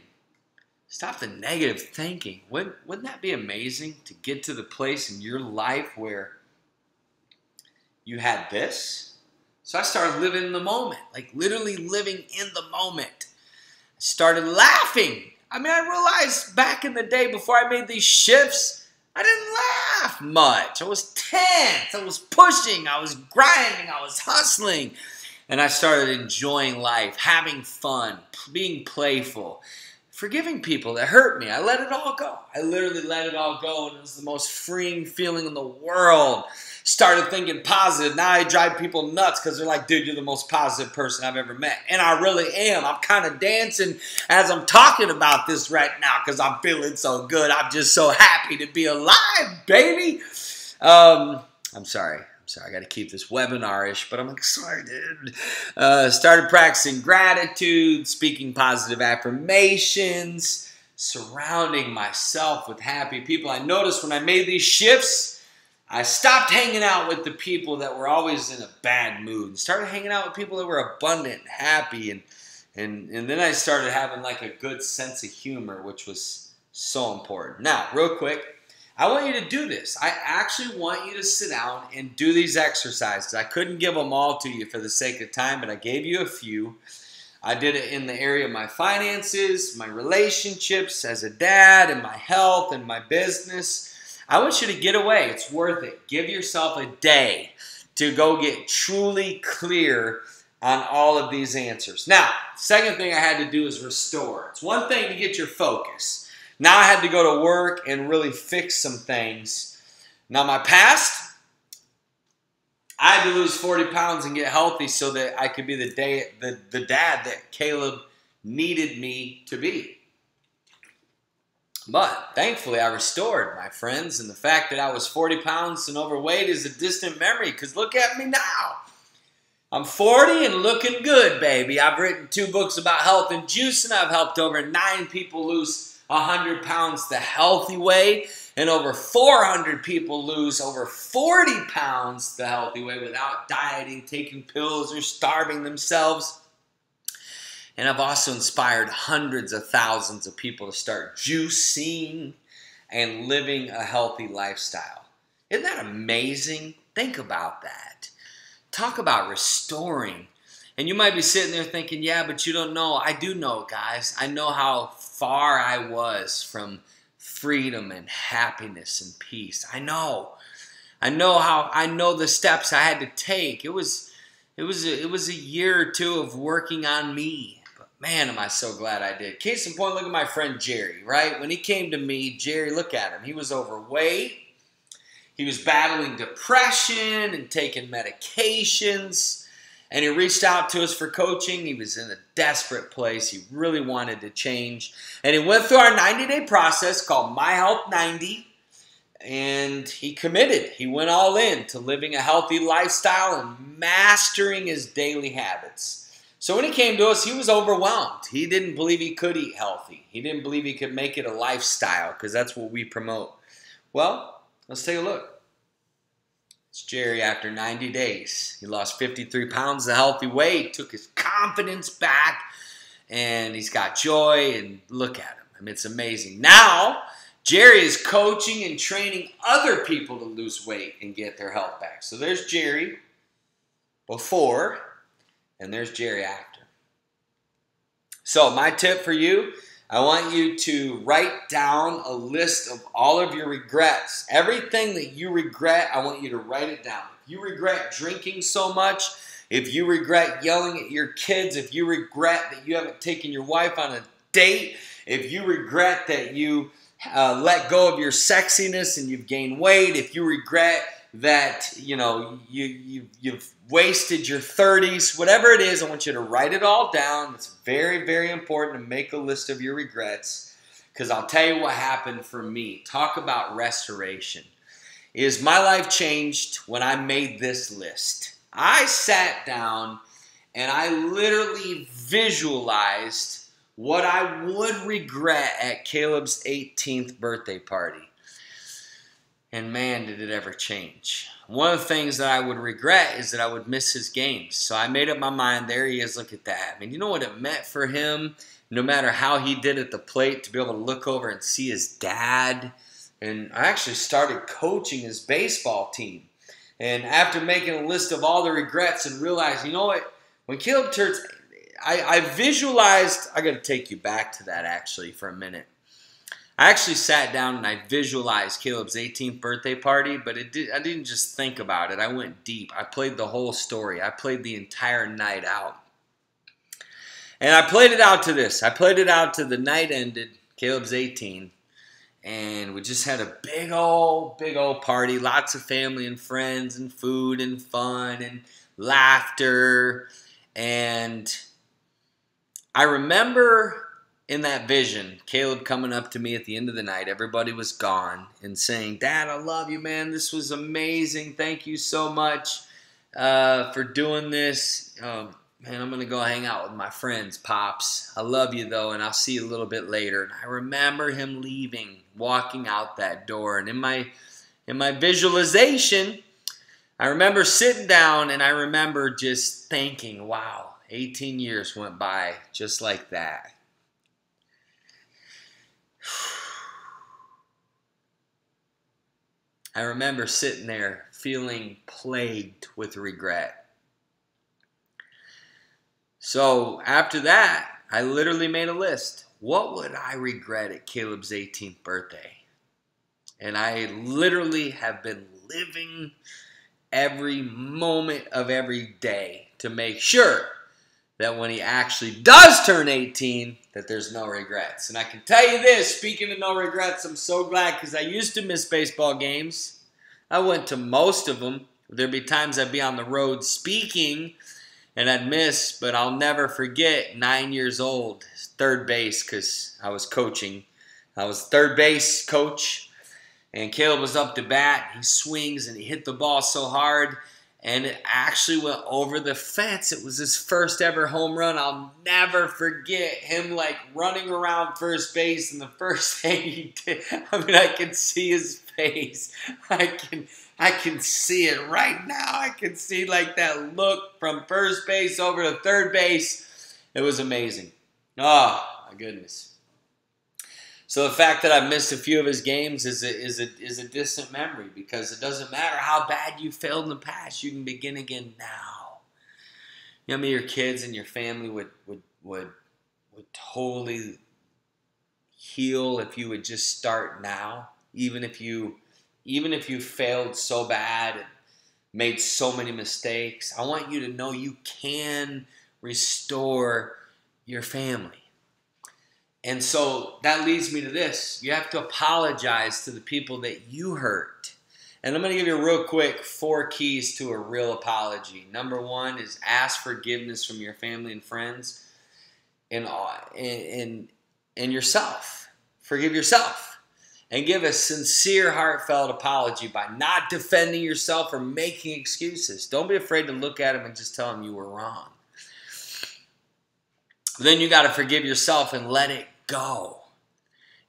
stop the negative thinking? Wouldn't, wouldn't that be amazing to get to the place in your life where you had this. So I started living in the moment, like literally living in the moment. I started laughing. I mean, I realized back in the day before I made these shifts, I didn't laugh much. I was tense. I was pushing. I was grinding. I was hustling. And I started enjoying life, having fun, being playful, forgiving people that hurt me. I let it all go. I literally let it all go, and it was the most freeing feeling in the world started thinking positive. Now I drive people nuts because they're like, dude, you're the most positive person I've ever met. And I really am. I'm kind of dancing as I'm talking about this right now because I'm feeling so good. I'm just so happy to be alive, baby. Um, I'm sorry. Sorry. I got to keep this webinarish, but I'm excited. Uh, started practicing gratitude, speaking positive affirmations surrounding myself with happy people. I noticed when I made these shifts, I stopped hanging out with the people that were always in a bad mood and started hanging out with people that were abundant, and happy, and and and then I started having like a good sense of humor, which was so important. Now, real quick, I want you to do this. I actually want you to sit down and do these exercises. I couldn't give them all to you for the sake of time, but I gave you a few. I did it in the area of my finances, my relationships as a dad, and my health and my business. I want you to get away. It's worth it. Give yourself a day to go get truly clear on all of these answers. Now, second thing I had to do is restore. It's one thing to get your focus. Now I had to go to work and really fix some things. Now, my past, I had to lose 40 pounds and get healthy so that I could be the day the, the dad that Caleb needed me to be. But thankfully, I restored, my friends, and the fact that I was 40 pounds and overweight is a distant memory because look at me now. I'm 40 and looking good, baby. I've written two books about health and juice, and I've helped over nine people lose 100 pounds the healthy way and over 400 people lose over 40 pounds the healthy way without dieting, taking pills, or starving themselves. And I've also inspired hundreds of thousands of people to start juicing and living a healthy lifestyle. Isn't that amazing? Think about that. Talk about restoring. And you might be sitting there thinking, yeah, but you don't know. I do know, guys. I know how far I was from freedom and happiness and peace. I know. I know how I know the steps I had to take. It was it was a, it was a year or two of working on me. But man, am I so glad I did. Case in point, look at my friend Jerry, right? When he came to me, Jerry, look at him. He was overweight. He was battling depression and taking medications and he reached out to us for coaching. He was in a desperate place. He really wanted to change. And he went through our 90 day process called My Health 90. And he committed. He went all in to living a healthy lifestyle and mastering his daily habits. So when he came to us, he was overwhelmed. He didn't believe he could eat healthy. He didn't believe he could make it a lifestyle because that's what we promote. Well, let's take a look. It's Jerry after 90 days. He lost 53 pounds of healthy weight, took his confidence back, and he's got joy. And look at him. I mean, it's amazing. Now, Jerry is coaching and training other people to lose weight and get their health back. So there's Jerry before, and there's Jerry after. So, my tip for you I want you to write down a list of all of your regrets. Everything that you regret, I want you to write it down. If you regret drinking so much, if you regret yelling at your kids, if you regret that you haven't taken your wife on a date, if you regret that you uh, let go of your sexiness and you've gained weight, if you regret that you know you, you you've wasted your 30s whatever it is i want you to write it all down. It's very very important to make a list of your regrets because i'll tell you what happened for me. Talk about restoration. Is my life changed when i made this list? I sat down and i literally visualized what i would regret at caleb's 18th birthday party and man, did it ever change. One of the things that I would regret is that I would miss his games. So I made up my mind. There he is. Look at that. I mean, you know what it meant for him, no matter how he did at the plate, to be able to look over and see his dad. And I actually started coaching his baseball team. And after making a list of all the regrets and realizing, you know what? When Caleb turns, I, I visualized, I got to take you back to that actually for a minute. I actually sat down and I visualized Caleb's 18th birthday party, but it did, I didn't just think about it. I went deep. I played the whole story. I played the entire night out. And I played it out to this. I played it out to the night ended. Caleb's 18. And we just had a big old, big old party. Lots of family and friends and food and fun and laughter. And I remember in that vision, Caleb coming up to me at the end of the night, everybody was gone, and saying, Dad, I love you, man. This was amazing. Thank you so much uh, for doing this. Um, man, I'm going to go hang out with my friends, Pops. I love you, though, and I'll see you a little bit later. And I remember him leaving, walking out that door. And in my, in my visualization, I remember sitting down and I remember just thinking, wow, 18 years went by just like that. I remember sitting there feeling plagued with regret. So after that, I literally made a list. What would I regret at Caleb's 18th birthday? And I literally have been living every moment of every day to make sure that when he actually does turn 18, that there's no regrets. And I can tell you this, speaking of no regrets, I'm so glad because I used to miss baseball games. I went to most of them. There'd be times I'd be on the road speaking and I'd miss, but I'll never forget nine years old, third base, because I was coaching. I was third base coach, and Caleb was up to bat. He swings and he hit the ball so hard and it actually went over the fence. It was his first ever home run. I'll never forget him like running around first base and the first thing he did. I mean, I can see his face. I can I can see it right now. I can see like that look from first base over to third base. It was amazing. Oh my goodness. So the fact that I've missed a few of his games is a, is a, is a distant memory because it doesn't matter how bad you failed in the past, you can begin again now. You know, I mean, your kids and your family would would would would totally heal if you would just start now, even if you even if you failed so bad and made so many mistakes. I want you to know you can restore your family. And so that leads me to this. You have to apologize to the people that you hurt. And I'm going to give you real quick four keys to a real apology. Number one is ask forgiveness from your family and friends and, and, and yourself. Forgive yourself. And give a sincere, heartfelt apology by not defending yourself or making excuses. Don't be afraid to look at them and just tell them you were wrong. Then you got to forgive yourself and let it go.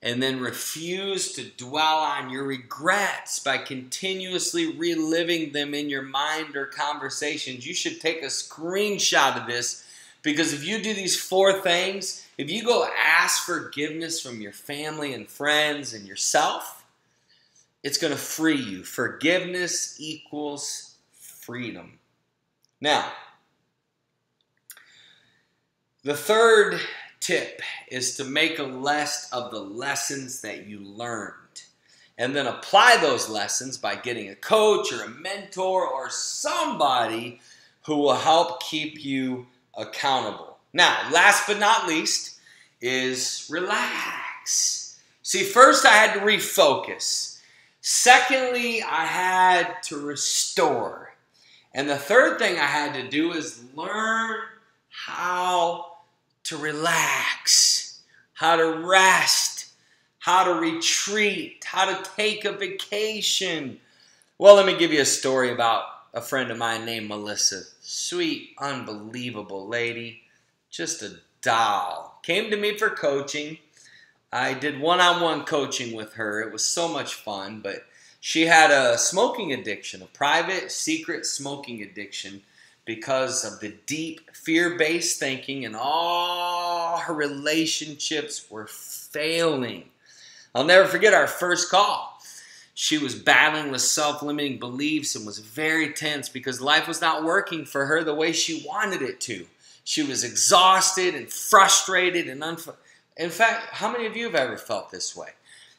And then refuse to dwell on your regrets by continuously reliving them in your mind or conversations. You should take a screenshot of this because if you do these four things, if you go ask forgiveness from your family and friends and yourself, it's going to free you. Forgiveness equals freedom. Now, the third tip is to make a list of the lessons that you learned and then apply those lessons by getting a coach or a mentor or somebody who will help keep you accountable. Now, last but not least is relax. See, first I had to refocus. Secondly, I had to restore. And the third thing I had to do is learn how to relax, how to rest, how to retreat, how to take a vacation. Well, let me give you a story about a friend of mine named Melissa. Sweet, unbelievable lady, just a doll. Came to me for coaching. I did one on one coaching with her. It was so much fun, but she had a smoking addiction, a private, secret smoking addiction because of the deep fear based thinking, and all her relationships were failing. I'll never forget our first call. She was battling with self limiting beliefs and was very tense because life was not working for her the way she wanted it to. She was exhausted and frustrated and unf- in fact, how many of you have ever felt this way?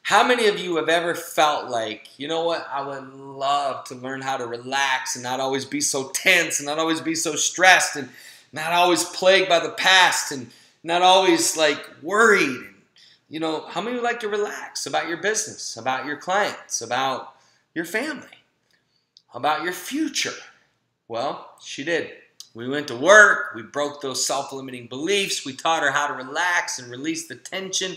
How many of you have ever felt like, you know what, I would love to learn how to relax and not always be so tense and not always be so stressed and not always plagued by the past and not always like worried. You know, how many would like to relax about your business, about your clients, about your family, about your future? Well, she did. We went to work, we broke those self limiting beliefs, we taught her how to relax and release the tension,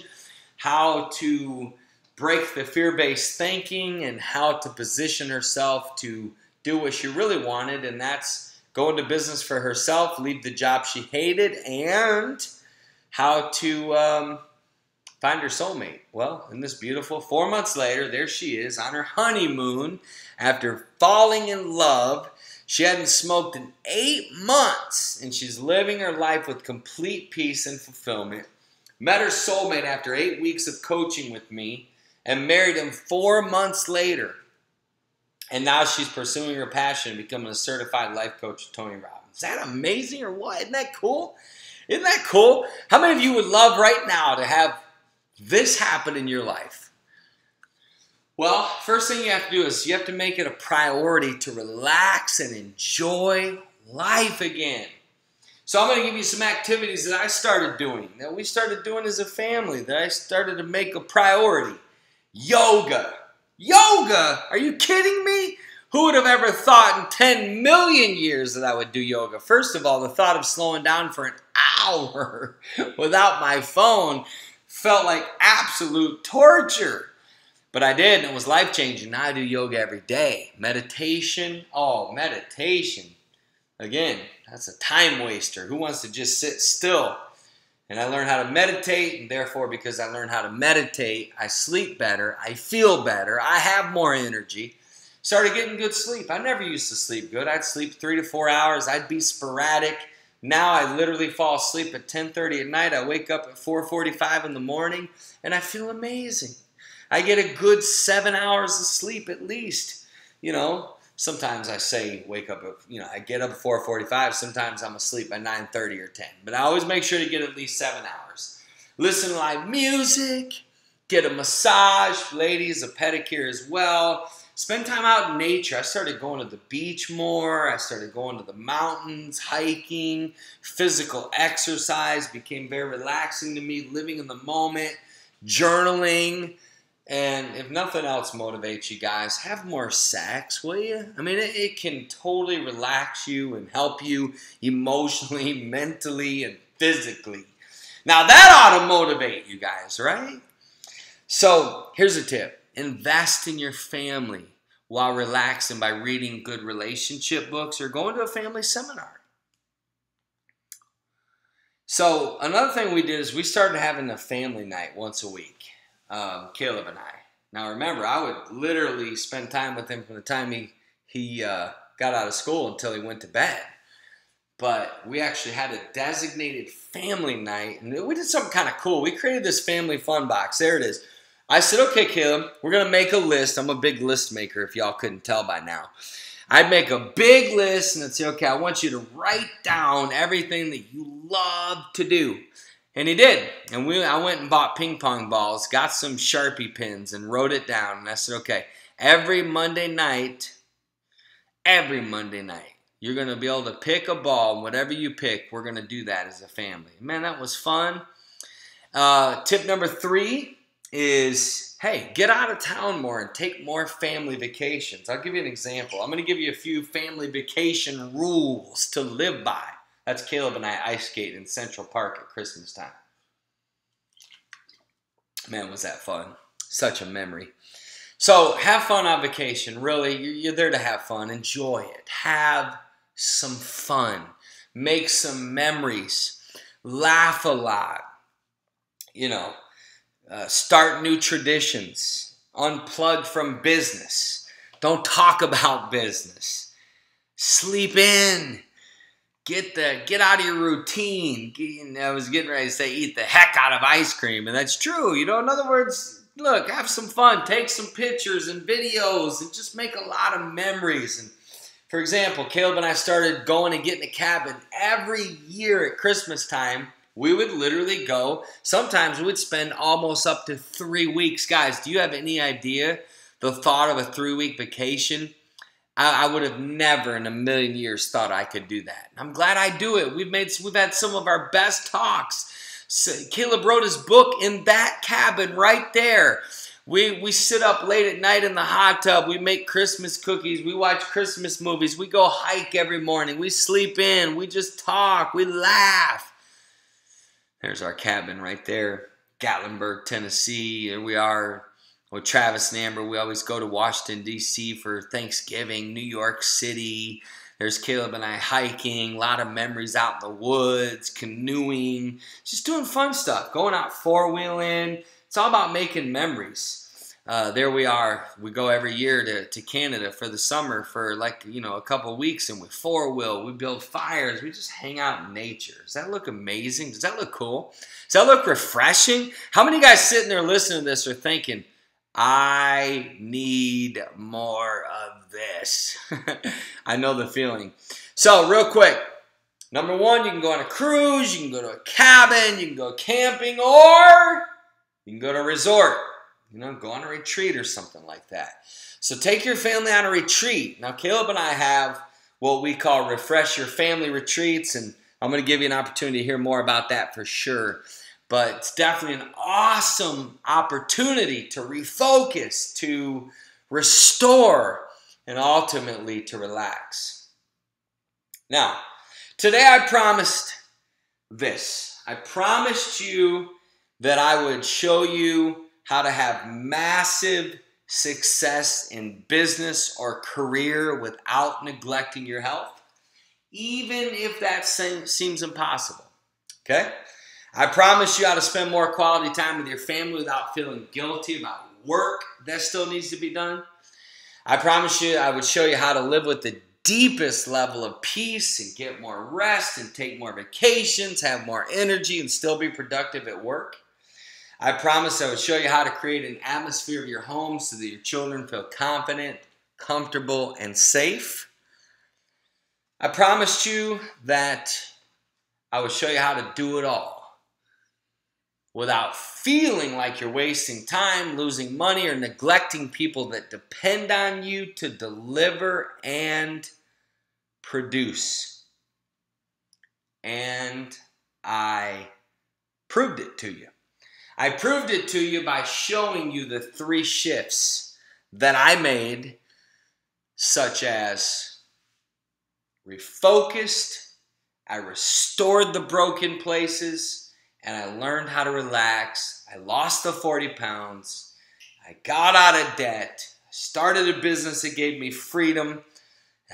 how to break the fear based thinking and how to position herself to do what she really wanted, and that's go into business for herself, leave the job she hated, and how to um, find her soulmate. Well, in this beautiful four months later, there she is on her honeymoon after falling in love. She hadn't smoked in eight months, and she's living her life with complete peace and fulfillment. Met her soulmate after eight weeks of coaching with me and married him four months later. And now she's pursuing her passion, becoming a certified life coach, Tony Robbins. Is that amazing or what? Isn't that cool? Isn't that cool? How many of you would love right now to have this happen in your life? Well, first thing you have to do is you have to make it a priority to relax and enjoy life again. So I'm going to give you some activities that I started doing, that we started doing as a family, that I started to make a priority. Yoga. Yoga? Are you kidding me? Who would have ever thought in 10 million years that I would do yoga? First of all, the thought of slowing down for an hour without my phone felt like absolute torture. But I did, and it was life changing. Now I do yoga every day. Meditation, oh, meditation. Again, that's a time waster. Who wants to just sit still? And I learned how to meditate, and therefore, because I learned how to meditate, I sleep better, I feel better, I have more energy. Started getting good sleep. I never used to sleep good. I'd sleep three to four hours. I'd be sporadic. Now I literally fall asleep at 10:30 at night. I wake up at 4:45 in the morning, and I feel amazing. I get a good seven hours of sleep at least. You know, sometimes I say wake up at, you know, I get up at 4:45. Sometimes I'm asleep by 9:30 or 10. But I always make sure to get at least 7 hours. Listen to live music, get a massage, ladies, a pedicure as well. Spend time out in nature. I started going to the beach more. I started going to the mountains, hiking, physical exercise became very relaxing to me, living in the moment, journaling, and if nothing else motivates you guys, have more sex, will you? I mean, it, it, can totally relax you and help you emotionally, mentally, and physically. Now, that ought to motivate you guys, right? So, here's a tip invest in your family while relaxing by reading good relationship books or going to a family seminar. So, another thing we did is we started having a family night once a week um, Caleb and I. Now remember, I would literally spend time with him from the time he he uh, got out of school until he went to bed. But we actually had a designated family night, and we did something kind of cool. We created this family fun box. There it is. I said, okay, Caleb, we're gonna make a list. I'm a big list maker, if y'all couldn't tell by now. I'd make a big list and I'd say, okay, I want you to write down everything that you love to do. And he did. And we I went and bought ping pong balls, got some Sharpie pins, and wrote it down. And I said, okay, every Monday night, every Monday night, you're going to be able to pick a ball. And whatever you pick, we're going to do that as a family. Man, that was fun. Uh, tip number three is hey, get out of town more and take more family vacations. I'll give you an example. I'm going to give you a few family vacation rules to live by. That's Caleb and I ice skate in Central Park at Christmas time. Man, was that fun. Such a memory. So have fun on vacation. Really, you're there to have fun. Enjoy it. Have some fun. Make some memories. Laugh a lot. You know, uh, start new traditions. Unplug from business. Don't talk about business. Sleep in get the get out of your routine. I was getting ready to say eat the heck out of ice cream, and that's true. You know, in other words, look, have some fun, take some pictures and videos, and just make a lot of memories. And for example, Caleb and I started going and getting a cabin every year at Christmas time. We would literally go. Sometimes we would spend almost up to three weeks. Guys, do you have any idea the thought of a three week vacation? I, I would have never in a million years thought I could do that. I'm glad I do it. We've made we've had some of our best talks. So Caleb wrote his book in that cabin right there. We, we sit up late at night in the hot tub. We make Christmas cookies. We watch Christmas movies. We go hike every morning. We sleep in. We just talk. We laugh. There's our cabin right there. Gatlinburg, Tennessee. Here we are with Travis and Amber, we always go to Washington, D.C. for Thanksgiving, New York City. There's Caleb and I hiking, a lot of memories out in the woods, canoeing, just doing fun stuff, going out four wheeling. It's all about making memories. Uh, there we are. We go every year to, to Canada for the summer for like, you know, a couple weeks and we four wheel, we build fires, we just hang out in nature. Does that look amazing? Does that look cool? Does that look refreshing? How many guys sitting there listening to this are thinking, I need more of this. I know the feeling. So, real quick, number one, you can go on a cruise, you can go to a cabin, you can go camping, or you can go to a resort. You know, go on a retreat or something like that. So, take your family on a retreat. Now, Caleb and I have what we call refresh your family retreats, and I'm going to give you an opportunity to hear more about that for sure. But it's definitely an awesome opportunity to refocus, to restore, and ultimately to relax. Now, today I promised this. I promised you that I would show you how to have massive success in business or career without neglecting your health, even if that seems impossible. Okay? I promise you how to spend more quality time with your family without feeling guilty about work that still needs to be done. I promise you I would show you how to live with the deepest level of peace and get more rest and take more vacations, have more energy, and still be productive at work. I promise I would show you how to create an atmosphere of your home so that your children feel confident, comfortable, and safe. I promised you that I would show you how to do it all without feeling like you're wasting time, losing money, or neglecting people that depend on you to deliver and produce. And I proved it to you. I proved it to you by showing you the three shifts that I made, such as refocused, I restored the broken places, and I learned how to relax. I lost the 40 pounds. I got out of debt. Started a business that gave me freedom.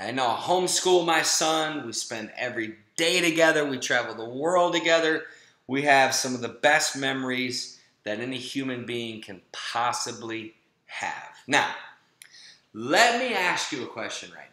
I know I homeschool my son. We spend every day together. We travel the world together. We have some of the best memories that any human being can possibly have. Now, let me ask you a question right now.